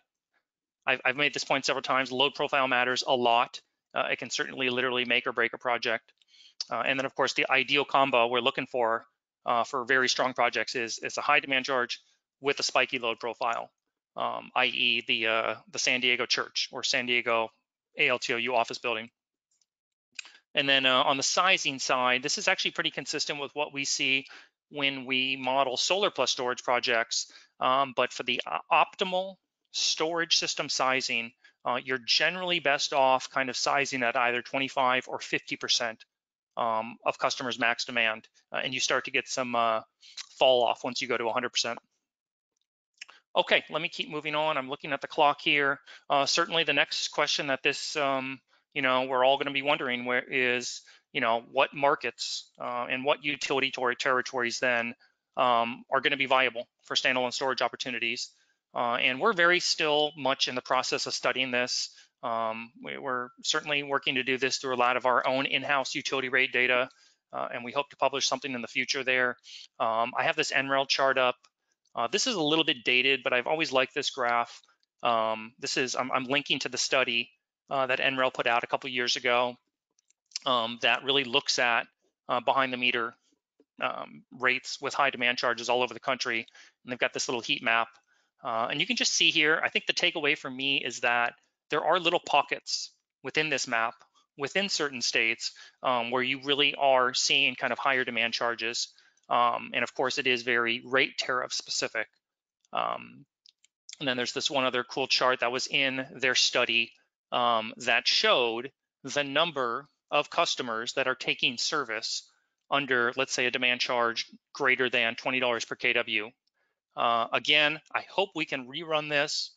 I've, I've, made this point several times. Load profile matters a lot. Uh, it can certainly literally make or break a project. Uh, and then, of course, the ideal combo we're looking for uh, for very strong projects is, is a high demand charge with a spiky load profile, um, i.e. the uh, the San Diego church or San Diego ALTOU office building. And then uh, on the sizing side, this is actually pretty consistent with what we see when we model solar plus storage projects. Um, but for the uh, optimal storage system sizing, uh, you're generally best off kind of sizing at either 25 or 50% um, of customers' max demand, uh, and you start to get some uh, fall off once you go to 100%. Okay, let me keep moving on. I'm looking at the clock here. Uh, certainly the next question that this um, you know, we're all going to be wondering where is, you know, what markets uh, and what utility territories then um, are going to be viable for standalone storage opportunities. Uh, and we're very still much in the process of studying this. Um, we, are certainly working to do this through a lot of our own in-house utility rate data, uh, and we hope to publish something in the future there. Um, I have this NREL chart up. Uh, this is a little bit dated, but I've always liked this graph. Um, this is, I'm, I'm linking to the study uh, that NREL put out a couple years ago um, that really looks at uh, behind the meter um, rates with high demand charges all over the country. And they've got this little heat map. Uh, and you can just see here, I think the takeaway for me is that there are little pockets within this map, within certain states, um, where you really are seeing kind of higher demand charges. Um, and of course, it is very rate tariff specific. Um, and then there's this one other cool chart that was in their study um, that showed the number of customers that are taking service under, let's say, a demand charge greater than $20 per kW. Uh, again, I hope we can rerun this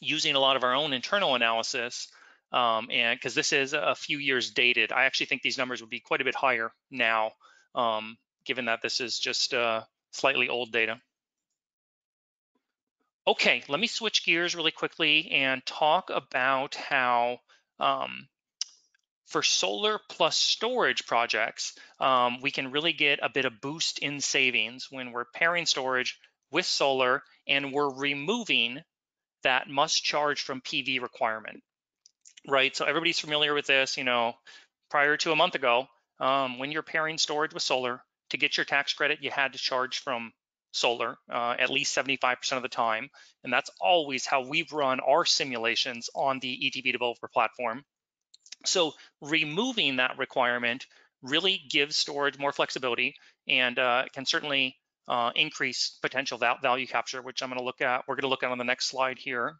using a lot of our own internal analysis, um, and because this is a few years dated, I actually think these numbers would be quite a bit higher now, um, given that this is just uh, slightly old data. Okay, let me switch gears really quickly and talk about how um, for solar plus storage projects, um, we can really get a bit of boost in savings when we're pairing storage with solar and we're removing that must charge from PV requirement, right? So everybody's familiar with this, you know, prior to a month ago, um, when you're pairing storage with solar, to get your tax credit, you had to charge from solar uh, at least 75% of the time. And that's always how we've run our simulations on the ETB developer platform. So removing that requirement really gives storage more flexibility and uh, can certainly uh, increase potential value capture, which I'm going to look at. We're going to look at on the next slide here.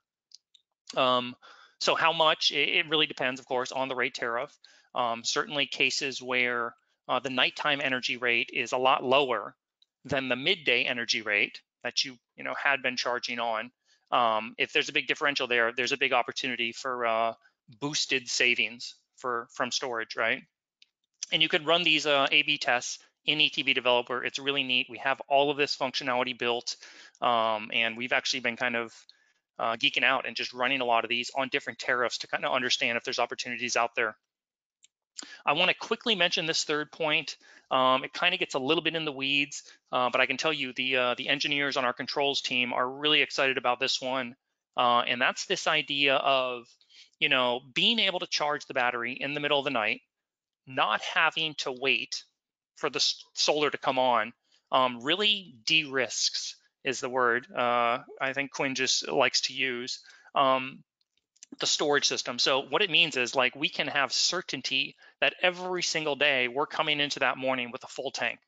Um, so how much? It, really depends, of course, on the rate tariff. Um, certainly cases where uh, the nighttime energy rate is a lot lower than the midday energy rate that you you know had been charging on. Um, if there's a big differential there, there's a big opportunity for uh, boosted savings for from storage, right? And you could run these uh, A/B tests in ETB Developer. It's really neat. We have all of this functionality built, um, and we've actually been kind of uh, geeking out and just running a lot of these on different tariffs to kind of understand if there's opportunities out there. I want to quickly mention this third point. Um, it kind of gets a little bit in the weeds, uh, but I can tell you the uh, the engineers on our controls team are really excited about this one, uh, and that's this idea of you know being able to charge the battery in the middle of the night, not having to wait for the solar to come on. Um, really de-risks is the word uh, I think Quinn just likes to use. Um, the storage system. So what it means is like we can have certainty that every single day we're coming into that morning with a full tank,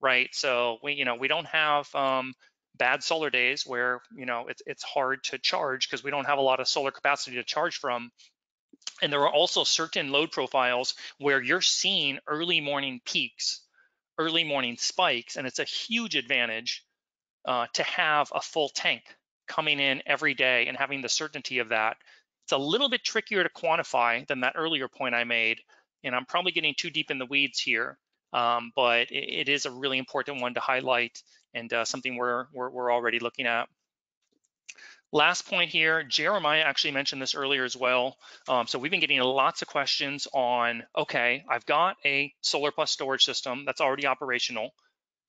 right? So we, you know, we don't have um, bad solar days where you know it's it's hard to charge because we don't have a lot of solar capacity to charge from. And there are also certain load profiles where you're seeing early morning peaks, early morning spikes, and it's a huge advantage uh, to have a full tank coming in every day and having the certainty of that. It's a little bit trickier to quantify than that earlier point I made, and I'm probably getting too deep in the weeds here, um, but it, it is a really important one to highlight and uh, something we're, we're, we're already looking at. Last point here, Jeremiah actually mentioned this earlier as well. Um, so we've been getting lots of questions on, okay, I've got a solar plus storage system that's already operational.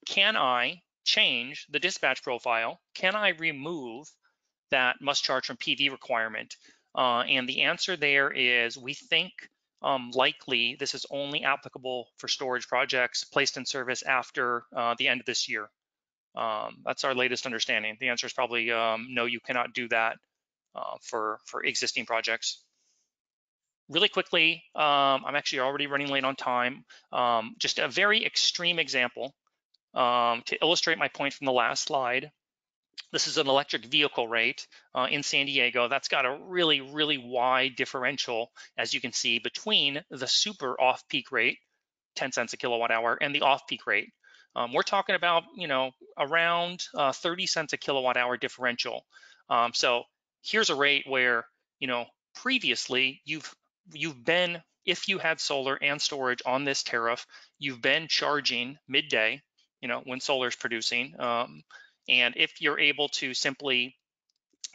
Can I change the dispatch profile? Can I remove that must charge from PV requirement? Uh, and the answer there is we think um, likely this is only applicable for storage projects placed in service after uh, the end of this year. Um, that's our latest understanding. The answer is probably um, no, you cannot do that uh, for, for existing projects. Really quickly, um, I'm actually already running late on time. Um, just a very extreme example um, to illustrate my point from the last slide. This is an electric vehicle rate uh, in San Diego. That's got a really, really wide differential, as you can see, between the super off-peak rate, 10 cents a kilowatt hour, and the off-peak rate, um, we're talking about, you know, around uh, 30 cents a kilowatt hour differential. Um, so here's a rate where, you know, previously you've you've been, if you had solar and storage on this tariff, you've been charging midday, you know, when solar is producing. Um, and if you're able to simply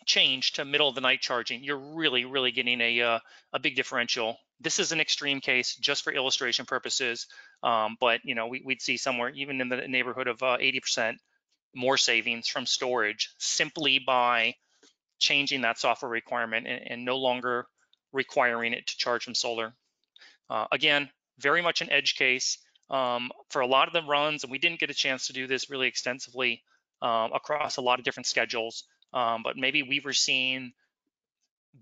change to middle of the night charging, you're really, really getting a, uh, a big differential this is an extreme case just for illustration purposes, um, but you know we, would see somewhere even in the neighborhood of 80% uh, more savings from storage simply by changing that software requirement and, and no longer requiring it to charge from solar. Uh, again, very much an edge case um, for a lot of the runs, and we didn't get a chance to do this really extensively um, across a lot of different schedules, um, but maybe we were seeing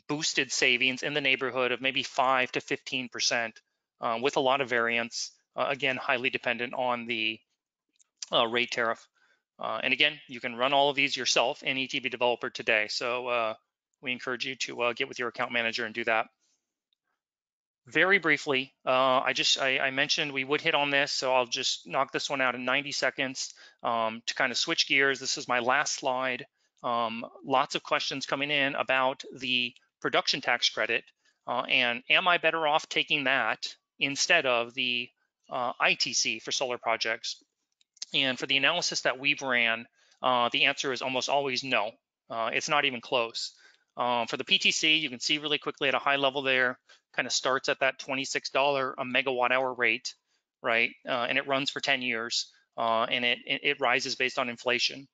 boosted savings in the neighborhood of maybe 5 to 15% uh, with a lot of variance, uh, again, highly dependent on the uh, rate tariff. Uh, and again, you can run all of these yourself in ETB Developer today. So uh, we encourage you to uh, get with your account manager and do that. Very briefly, I just I, I, mentioned we would hit on this, so I'll just knock this one out in 90 seconds um, to kind of switch gears. This is my last slide. Um, lots of questions coming in about the production tax credit, uh, and am I better off taking that instead of the uh, ITC for solar projects? And for the analysis that we've ran, uh, the answer is almost always no. Uh, it's not even close. Um, for the PTC, you can see really quickly at a high level there, kind of starts at that $26 a megawatt hour rate, right? Uh, and it runs for 10 years, uh, and it, it rises based on inflation.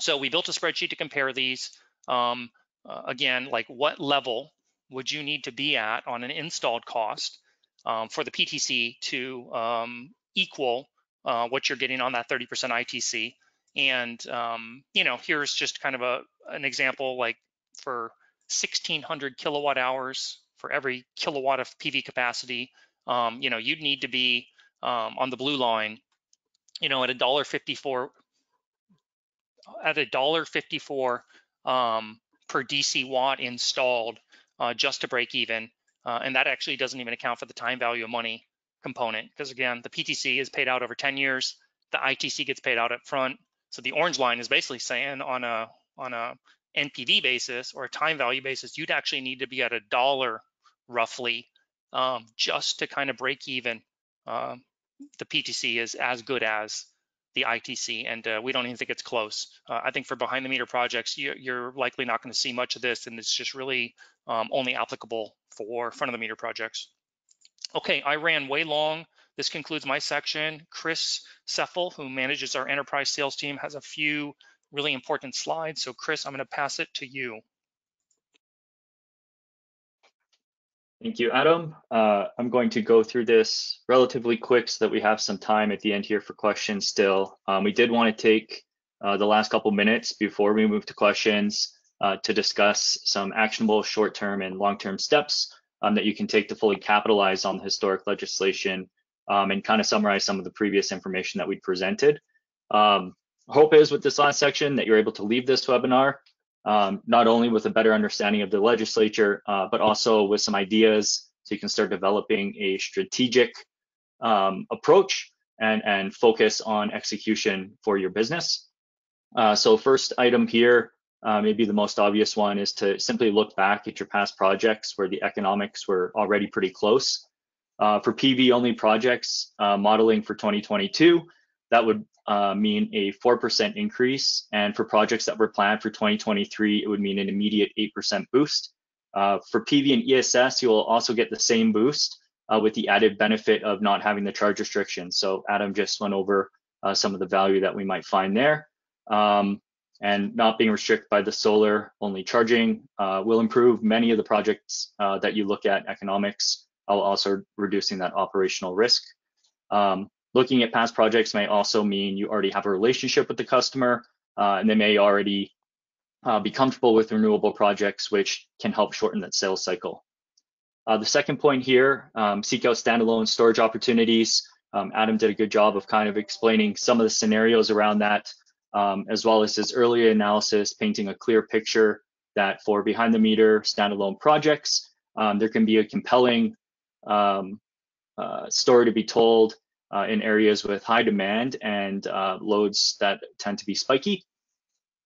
So we built a spreadsheet to compare these. Um, uh, again, like what level would you need to be at on an installed cost um, for the PTC to um, equal uh, what you're getting on that 30% ITC? And um, you know, here's just kind of a an example like for 1600 kilowatt hours for every kilowatt of PV capacity, um, you know, you'd need to be um, on the blue line, you know, at a dollar 54 at a dollar 54 um, per DC watt installed uh, just to break even. Uh, and that actually doesn't even account for the time value of money component because again, the PTC is paid out over 10 years, the ITC gets paid out up front. So the orange line is basically saying on a on a NPV basis or a time value basis, you'd actually need to be at a dollar roughly um, just to kind of break even. Uh, the PTC is as good as the ITC, and uh, we don't even think it's close. Uh, I think for behind the meter projects, you, are likely not going to see much of this, and it's just really um, only applicable for front of the meter projects. Okay, I ran way long. This concludes my section. Chris Seffel, who manages our enterprise sales team, has a few really important slides. So Chris, I'm going to pass it to you. Thank you, Adam. Uh, I'm going to go through this relatively quick so that we have some time at the end here for questions still. Um, we did want to take uh, the last couple minutes before we move to questions uh, to discuss some actionable short-term and long-term steps um, that you can take to fully capitalize on the historic legislation um, and kind of summarize some of the previous information that we presented. Um, hope is with this last section that you're able to leave this webinar um, not only with a better understanding of the legislature, uh, but also with some ideas so you can start developing a strategic um, approach and, and focus on execution for your business. Uh, so first item here, uh, maybe the most obvious one is to simply look back at your past projects where the economics were already pretty close. Uh, for PV only projects, uh, modeling for 2022, that would uh, mean a 4% increase. And for projects that were planned for 2023, it would mean an immediate 8% boost. Uh, for PV and ESS, you will also get the same boost uh, with the added benefit of not having the charge restriction. So Adam just went over uh, some of the value that we might find there. Um, and not being restricted by the solar only charging uh, will improve many of the projects uh, that you look at economics, while also reducing that operational risk. Um, looking at past projects may also mean you already have a relationship with the customer uh, and they may already uh, be comfortable with renewable projects, which can help shorten that sales cycle. Uh, the second point here, um, seek out standalone storage opportunities. Um, Adam did a good job of kind of explaining some of the scenarios around that, um, as well as his earlier analysis, painting a clear picture that for behind the meter standalone projects, um, there can be a compelling um, uh, story to be told uh, in areas with high demand and uh, loads that tend to be spiky.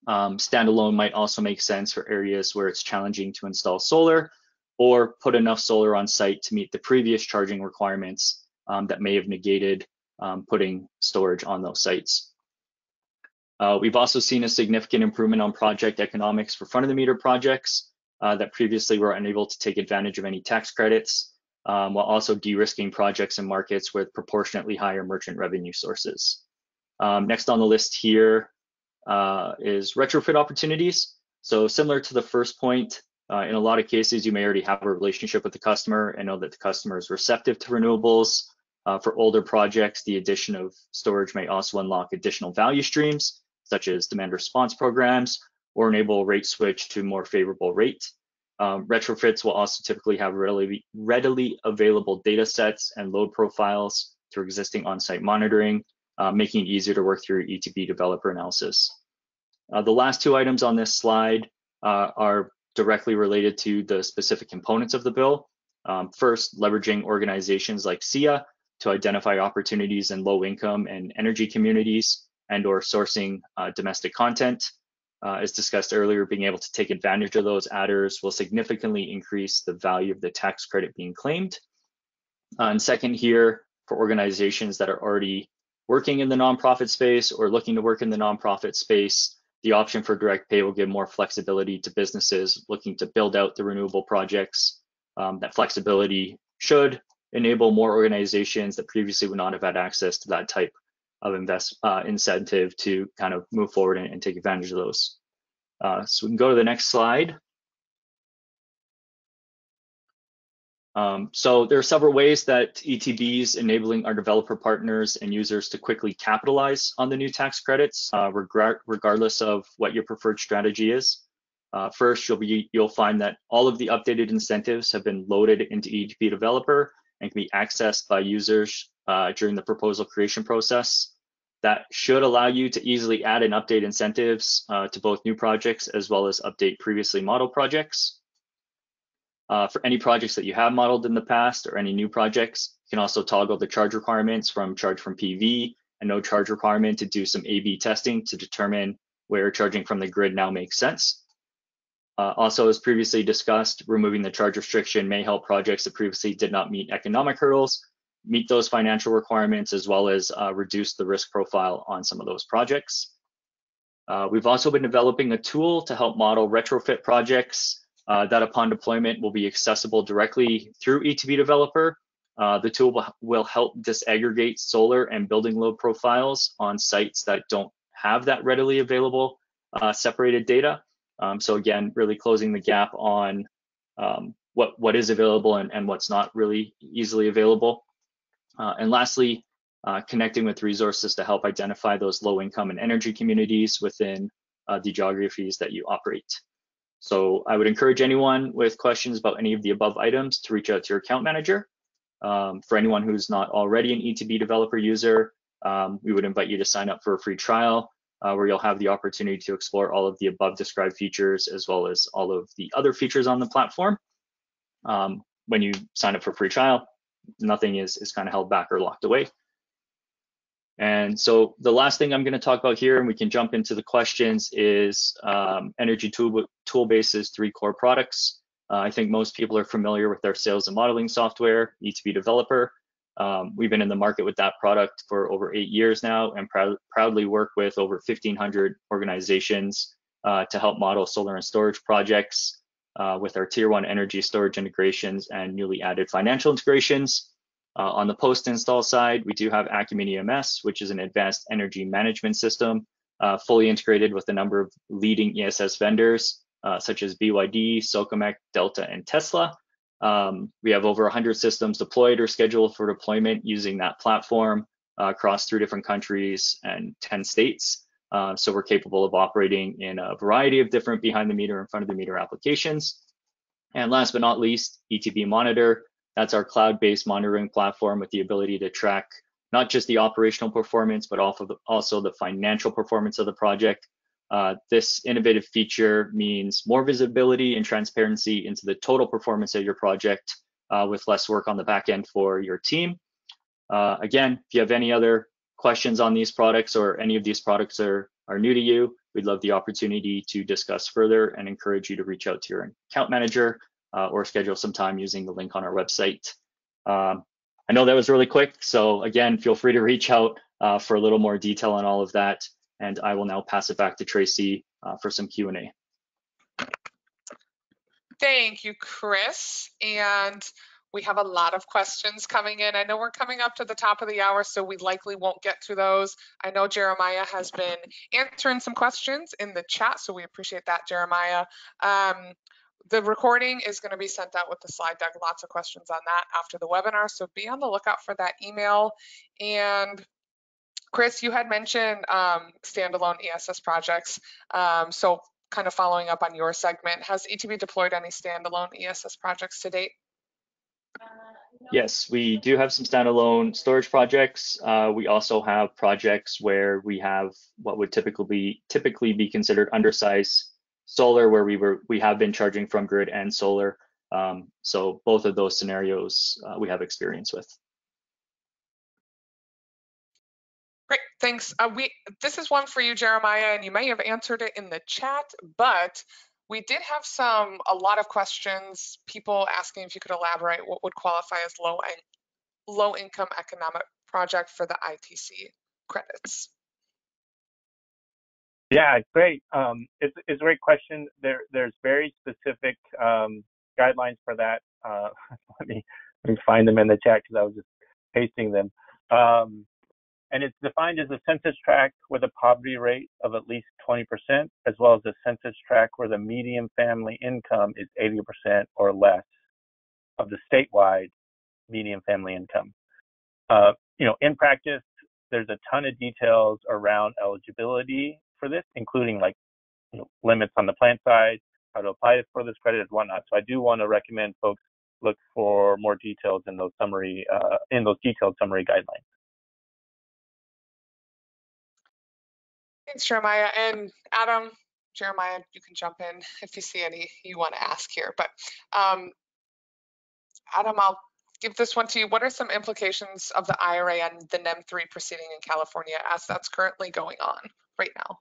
Um, standalone might also make sense for areas where it's challenging to install solar or put enough solar on site to meet the previous charging requirements um, that may have negated um, putting storage on those sites. Uh, we've also seen a significant improvement on project economics for front of the meter projects uh, that previously were unable to take advantage of any tax credits um, while also de-risking projects and markets with proportionately higher merchant revenue sources. Um, next on the list here uh, is retrofit opportunities. So similar to the first point, uh, in a lot of cases, you may already have a relationship with the customer and know that the customer is receptive to renewables. Uh, for older projects, the addition of storage may also unlock additional value streams, such as demand response programs, or enable rate switch to more favorable rate. Um, retrofits will also typically have readily, readily available data sets and load profiles through existing on-site monitoring, uh, making it easier to work through ETB developer analysis. Uh, the last two items on this slide uh, are directly related to the specific components of the bill. Um, first, leveraging organizations like SEIA to identify opportunities in low income and energy communities and or sourcing uh, domestic content uh, as discussed earlier, being able to take advantage of those adders will significantly increase the value of the tax credit being claimed. Uh, and second here, for organizations that are already working in the nonprofit space or looking to work in the nonprofit space, the option for direct pay will give more flexibility to businesses looking to build out the renewable projects. Um, that flexibility should enable more organizations that previously would not have had access to that type of invest uh, incentive to kind of move forward and, and take advantage of those. Uh, so we can go to the next slide. Um, so there are several ways that ETBs enabling our developer partners and users to quickly capitalize on the new tax credits, uh, regard, regardless of what your preferred strategy is. Uh, first, you'll be you'll find that all of the updated incentives have been loaded into ETB Developer and can be accessed by users uh, during the proposal creation process. That should allow you to easily add and update incentives uh, to both new projects as well as update previously modeled projects. Uh, for any projects that you have modeled in the past or any new projects, you can also toggle the charge requirements from charge from PV and no charge requirement to do some A-B testing to determine where charging from the grid now makes sense. Uh, also, as previously discussed, removing the charge restriction may help projects that previously did not meet economic hurdles meet those financial requirements as well as uh, reduce the risk profile on some of those projects. Uh, we've also been developing a tool to help model retrofit projects uh, that upon deployment will be accessible directly through ETB Developer. Uh, the tool will, help disaggregate solar and building load profiles on sites that don't have that readily available uh, separated data. Um, so again, really closing the gap on um, what, what is available and, and what's not really easily available. Uh, and lastly, uh, connecting with resources to help identify those low income and energy communities within uh, the geographies that you operate. So I would encourage anyone with questions about any of the above items to reach out to your account manager. Um, for anyone who's not already an ETB developer user, um, we would invite you to sign up for a free trial uh, where you'll have the opportunity to explore all of the above described features as well as all of the other features on the platform. Um, when you sign up for free trial, nothing is, is kind of held back or locked away. And so the last thing I'm going to talk about here, and we can jump into the questions, is um, Energy Tool, Toolbase's three core products. Uh, I think most people are familiar with our sales and modeling software, ETB Developer. Um, we've been in the market with that product for over eight years now and prou proudly work with over 1,500 organizations uh, to help model solar and storage projects uh, with our tier one energy storage integrations and newly added financial integrations. Uh, on the post-install side, we do have Acumen EMS, which is an advanced energy management system, uh, fully integrated with a number of leading ESS vendors, uh, such as BYD, Socomec, Delta, and Tesla. Um, we have over 100 systems deployed or scheduled for deployment using that platform uh, across three different countries and 10 states. Uh, so we're capable of operating in a variety of different behind the meter and front of the meter applications. And last but not least, ETB Monitor, that's our cloud-based monitoring platform with the ability to track not just the operational performance, but also the, also the financial performance of the project. Uh, this innovative feature means more visibility and transparency into the total performance of your project uh, with less work on the back end for your team. Uh, again, if you have any other questions on these products or any of these products are, are new to you, we'd love the opportunity to discuss further and encourage you to reach out to your account manager uh, or schedule some time using the link on our website. Um, I know that was really quick, so again, feel free to reach out uh, for a little more detail on all of that, and I will now pass it back to Tracy uh, for some Q&A. Thank you, Chris. And we have a lot of questions coming in. I know we're coming up to the top of the hour, so we likely won't get to those. I know Jeremiah has been answering some questions in the chat, so we appreciate that, Jeremiah. Um, the recording is going to be sent out with the slide deck. Lots of questions on that after the webinar. So be on the lookout for that email. And Chris, you had mentioned um, standalone ESS projects. Um, so kind of following up on your segment, has ETB deployed any standalone ESS projects to date? Yes, we do have some standalone storage projects. Uh, we also have projects where we have what would typically be typically be considered undersized solar where we were we have been charging from grid and solar. Um, so both of those scenarios uh, we have experience with. Thanks. Uh, we this is one for you, Jeremiah, and you may have answered it in the chat, but we did have some a lot of questions. People asking if you could elaborate what would qualify as low low income economic project for the ITC credits. Yeah, great. Um, it's, it's a great question. There, there's very specific um, guidelines for that. Uh, let me let me find them in the chat because I was just pasting them. Um, and it's defined as a census tract with a poverty rate of at least 20%, as well as a census tract where the median family income is 80% or less of the statewide median family income. Uh, you know, in practice, there's a ton of details around eligibility for this, including like you know, limits on the plant size, how to apply for this credit, and whatnot. So I do want to recommend folks look for more details in those summary uh, in those detailed summary guidelines. Thanks, Jeremiah. And Adam, Jeremiah, you can jump in if you see any you want to ask here. But um, Adam, I'll give this one to you. What are some implications of the IRA and the NEM 3 proceeding in California as that's currently going on right now?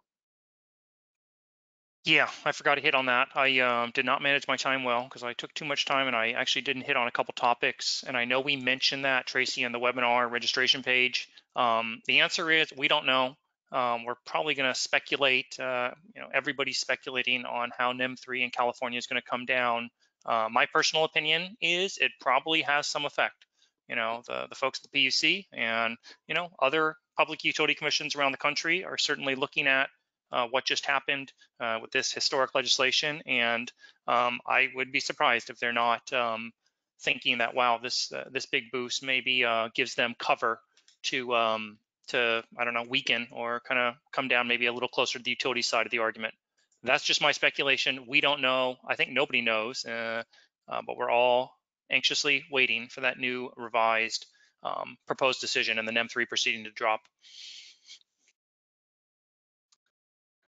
Yeah, I forgot to hit on that. I um, did not manage my time well because I took too much time and I actually didn't hit on a couple topics. And I know we mentioned that, Tracy, in the webinar registration page. Um, the answer is we don't know. Um, we're probably going to speculate. Uh, you know, everybody's speculating on how NEM 3 in California is going to come down. Uh, my personal opinion is it probably has some effect. You know, the, the folks at the PUC and, you know, other public utility commissions around the country are certainly looking at uh, what just happened uh, with this historic legislation, and um, I would be surprised if they're not um, thinking that wow, this uh, this big boost maybe uh, gives them cover to um, to I don't know weaken or kind of come down maybe a little closer to the utility side of the argument. That's just my speculation. We don't know. I think nobody knows, uh, uh, but we're all anxiously waiting for that new revised um, proposed decision and the NEM 3 proceeding to drop.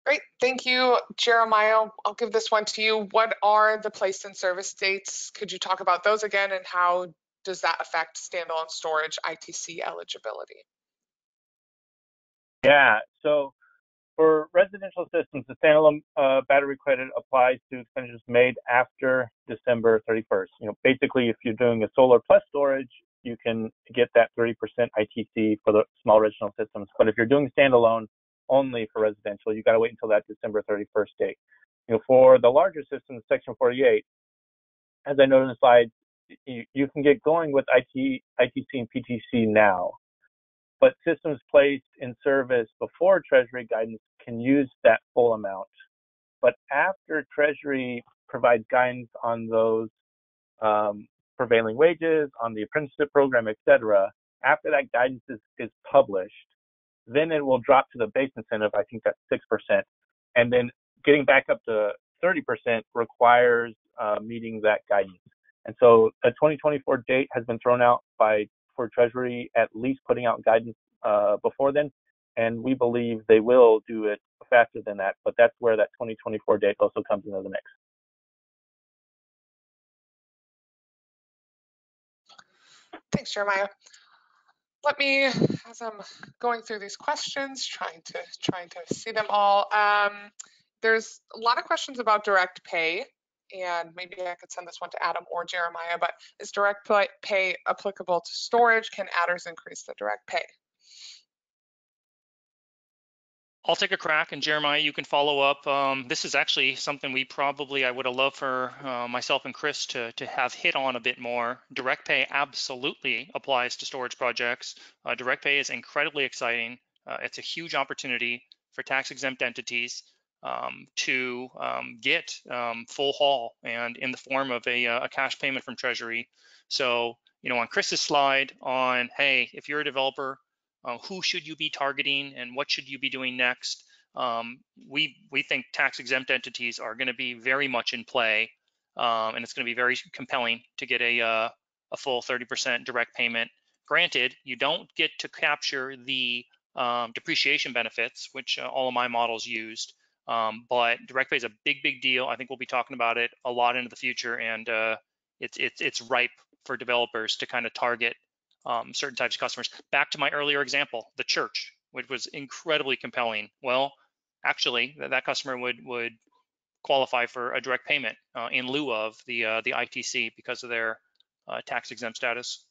Great, thank you, Jeremiah. I'll give this one to you. What are the place and service dates? Could you talk about those again and how does that affect standalone storage ITC eligibility? Yeah, so for residential systems, the standalone uh, battery credit applies to expenditures made after December 31st. You know, basically, if you're doing a solar plus storage, you can get that 30% ITC for the small original systems. But if you're doing standalone, only for residential. You got to wait until that December 31st date. You know, for the larger systems, Section 48, as I noted in the slide, you, you can get going with IT, ITC and PTC now, but systems placed in service before Treasury guidance can use that full amount. But after Treasury provides guidance on those um, prevailing wages, on the apprenticeship program, et cetera, after that guidance is, is published, then it will drop to the base incentive. I think that's 6%. And then getting back up to 30% requires uh, meeting that guidance. And so a 2024 date has been thrown out by for Treasury at least putting out guidance uh, before then. And we believe they will do it faster than that. But that's where that 2024 date also comes into the mix. Thanks, Jeremiah let me, as I'm going through these questions, trying to trying to see them all. Um, there's a lot of questions about direct pay, and maybe I could send this one to Adam or Jeremiah. But is direct pay applicable to storage? Can adders increase the direct pay? I'll take a crack, and Jeremiah, you can follow up. Um, this is actually something we probably I would have loved for uh, myself and Chris to to have hit on a bit more. Direct pay absolutely applies to storage projects. Uh, direct pay is incredibly exciting. Uh, it's a huge opportunity for tax exempt entities um, to um, get um, full haul and in the form of a, uh, a cash payment from Treasury. So you know, on Chris's slide on, hey, if you're a developer uh, who should you be targeting and what should you be doing next? Um, we we think tax exempt entities are going to be very much in play, um, and it's going to be very compelling to get a uh, a full 30% direct payment. Granted, you don't get to capture the um, depreciation benefits, which uh, all of my models used, um, but direct pay is a big big deal. I think we'll be talking about it a lot into the future, and uh, it's it's it's ripe for developers to kind of target um, certain types of customers. Back to my earlier example, the church, which was incredibly compelling. Well, actually, that, that customer would would qualify for a direct payment uh, in lieu of the uh, the ITC because of their uh, tax exempt status.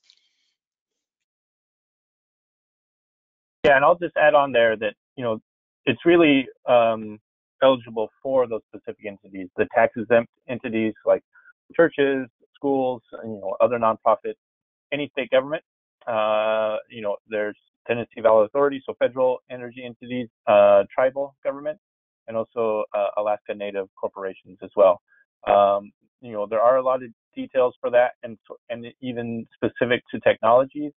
Yeah, and I'll just add on there that you know it's really um, eligible for those specific entities, the tax exempt entities like churches, schools, and, you know other nonprofit, any state government uh, you know, there's Tennessee Valley Authority, so federal energy entities, uh, tribal government, and also uh, Alaska Native corporations as well. Um, you know, there are a lot of details for that, and and even specific to technologies.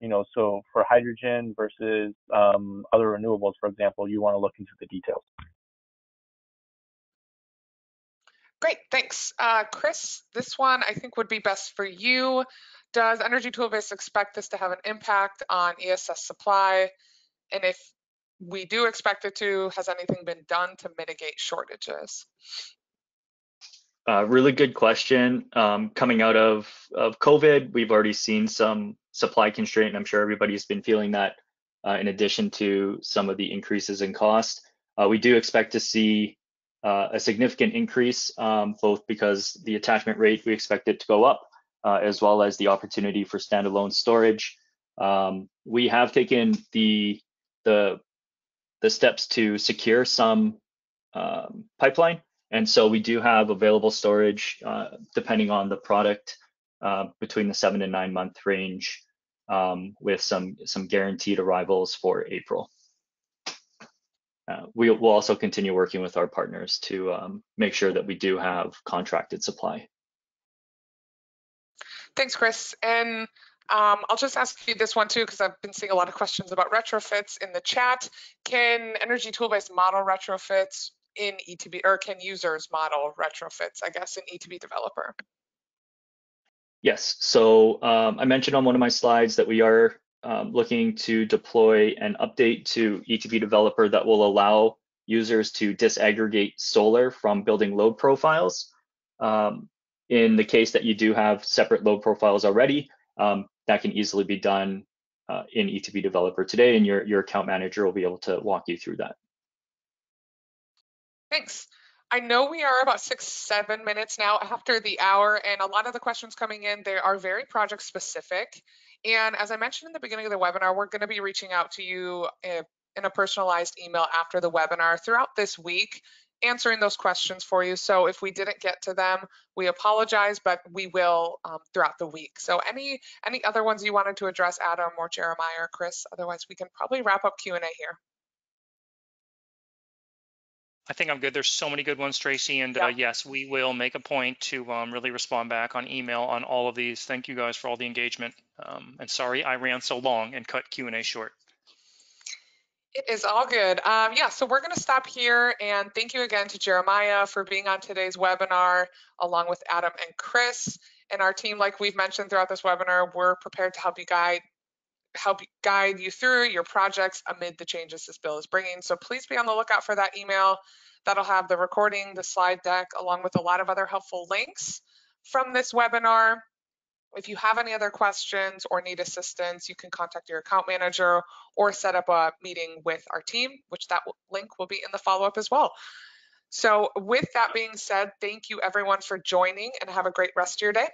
You know, so for hydrogen versus um, other renewables, for example, you want to look into the details. Great, thanks. Uh, Chris, this one I think would be best for you. Does Energy Toolbase expect this to have an impact on ESS supply? And if we do expect it to, has anything been done to mitigate shortages? Uh, really good question. Um, coming out of, of COVID, we've already seen some supply constraint. And I'm sure everybody's been feeling that uh, in addition to some of the increases in cost. Uh, we do expect to see uh, a significant increase, um, both because the attachment rate, we expect it to go up, uh, as well as the opportunity for standalone storage. Um, we have taken the the the steps to secure some um, pipeline, and so we do have available storage uh, depending on the product uh, between the seven and nine month range, um, with some some guaranteed arrivals for April. Uh, we will also continue working with our partners to um, make sure that we do have contracted supply. Thanks, Chris. And um, I'll just ask you this one too, because I've been seeing a lot of questions about retrofits in the chat. Can Energy Toolbase model retrofits in ETB, or can users model retrofits, I guess, in ETB developer? Yes, so um, I mentioned on one of my slides that we are um, looking to deploy an update to ETB developer that will allow users to disaggregate solar from building load profiles. Um, in the case that you do have separate load profiles already, um, that can easily be done uh, in ETB Developer today, and your, your account manager will be able to walk you through that. Thanks. I know we are about six, seven minutes now after the hour, and a lot of the questions coming in, they are very project specific. And as I mentioned in the beginning of the webinar, we're going to be reaching out to you eh, in a personalized email after the webinar throughout this week, answering those questions for you. So if we didn't get to them, we apologize, but we will um, throughout the week. So any any other ones you wanted to address, Adam or Jeremiah or Chris? Otherwise, we can probably wrap up Q&A here. I think I'm good. There's so many good ones, Tracy. And Yeah. uh, yes, we will make a point to um, really respond back on email on all of these. Thank you guys for all the engagement. Um, and sorry I ran so long and cut Q&A short. It is all good. Um, yeah, so we're going to stop here and thank you again to Jeremiah for being on today's webinar, along with Adam and Chris. And our team, like we've mentioned throughout this webinar, we're prepared to help you guide help guide you through your projects amid the changes this bill is bringing. So please be on the lookout for that email. That'll have the recording, the slide deck, along with a lot of other helpful links from this webinar. If you have any other questions or need assistance, you can contact your account manager or set up a meeting with our team, which that link will be in the follow-up as well. So with that being said, thank you everyone for joining and have a great rest of your day.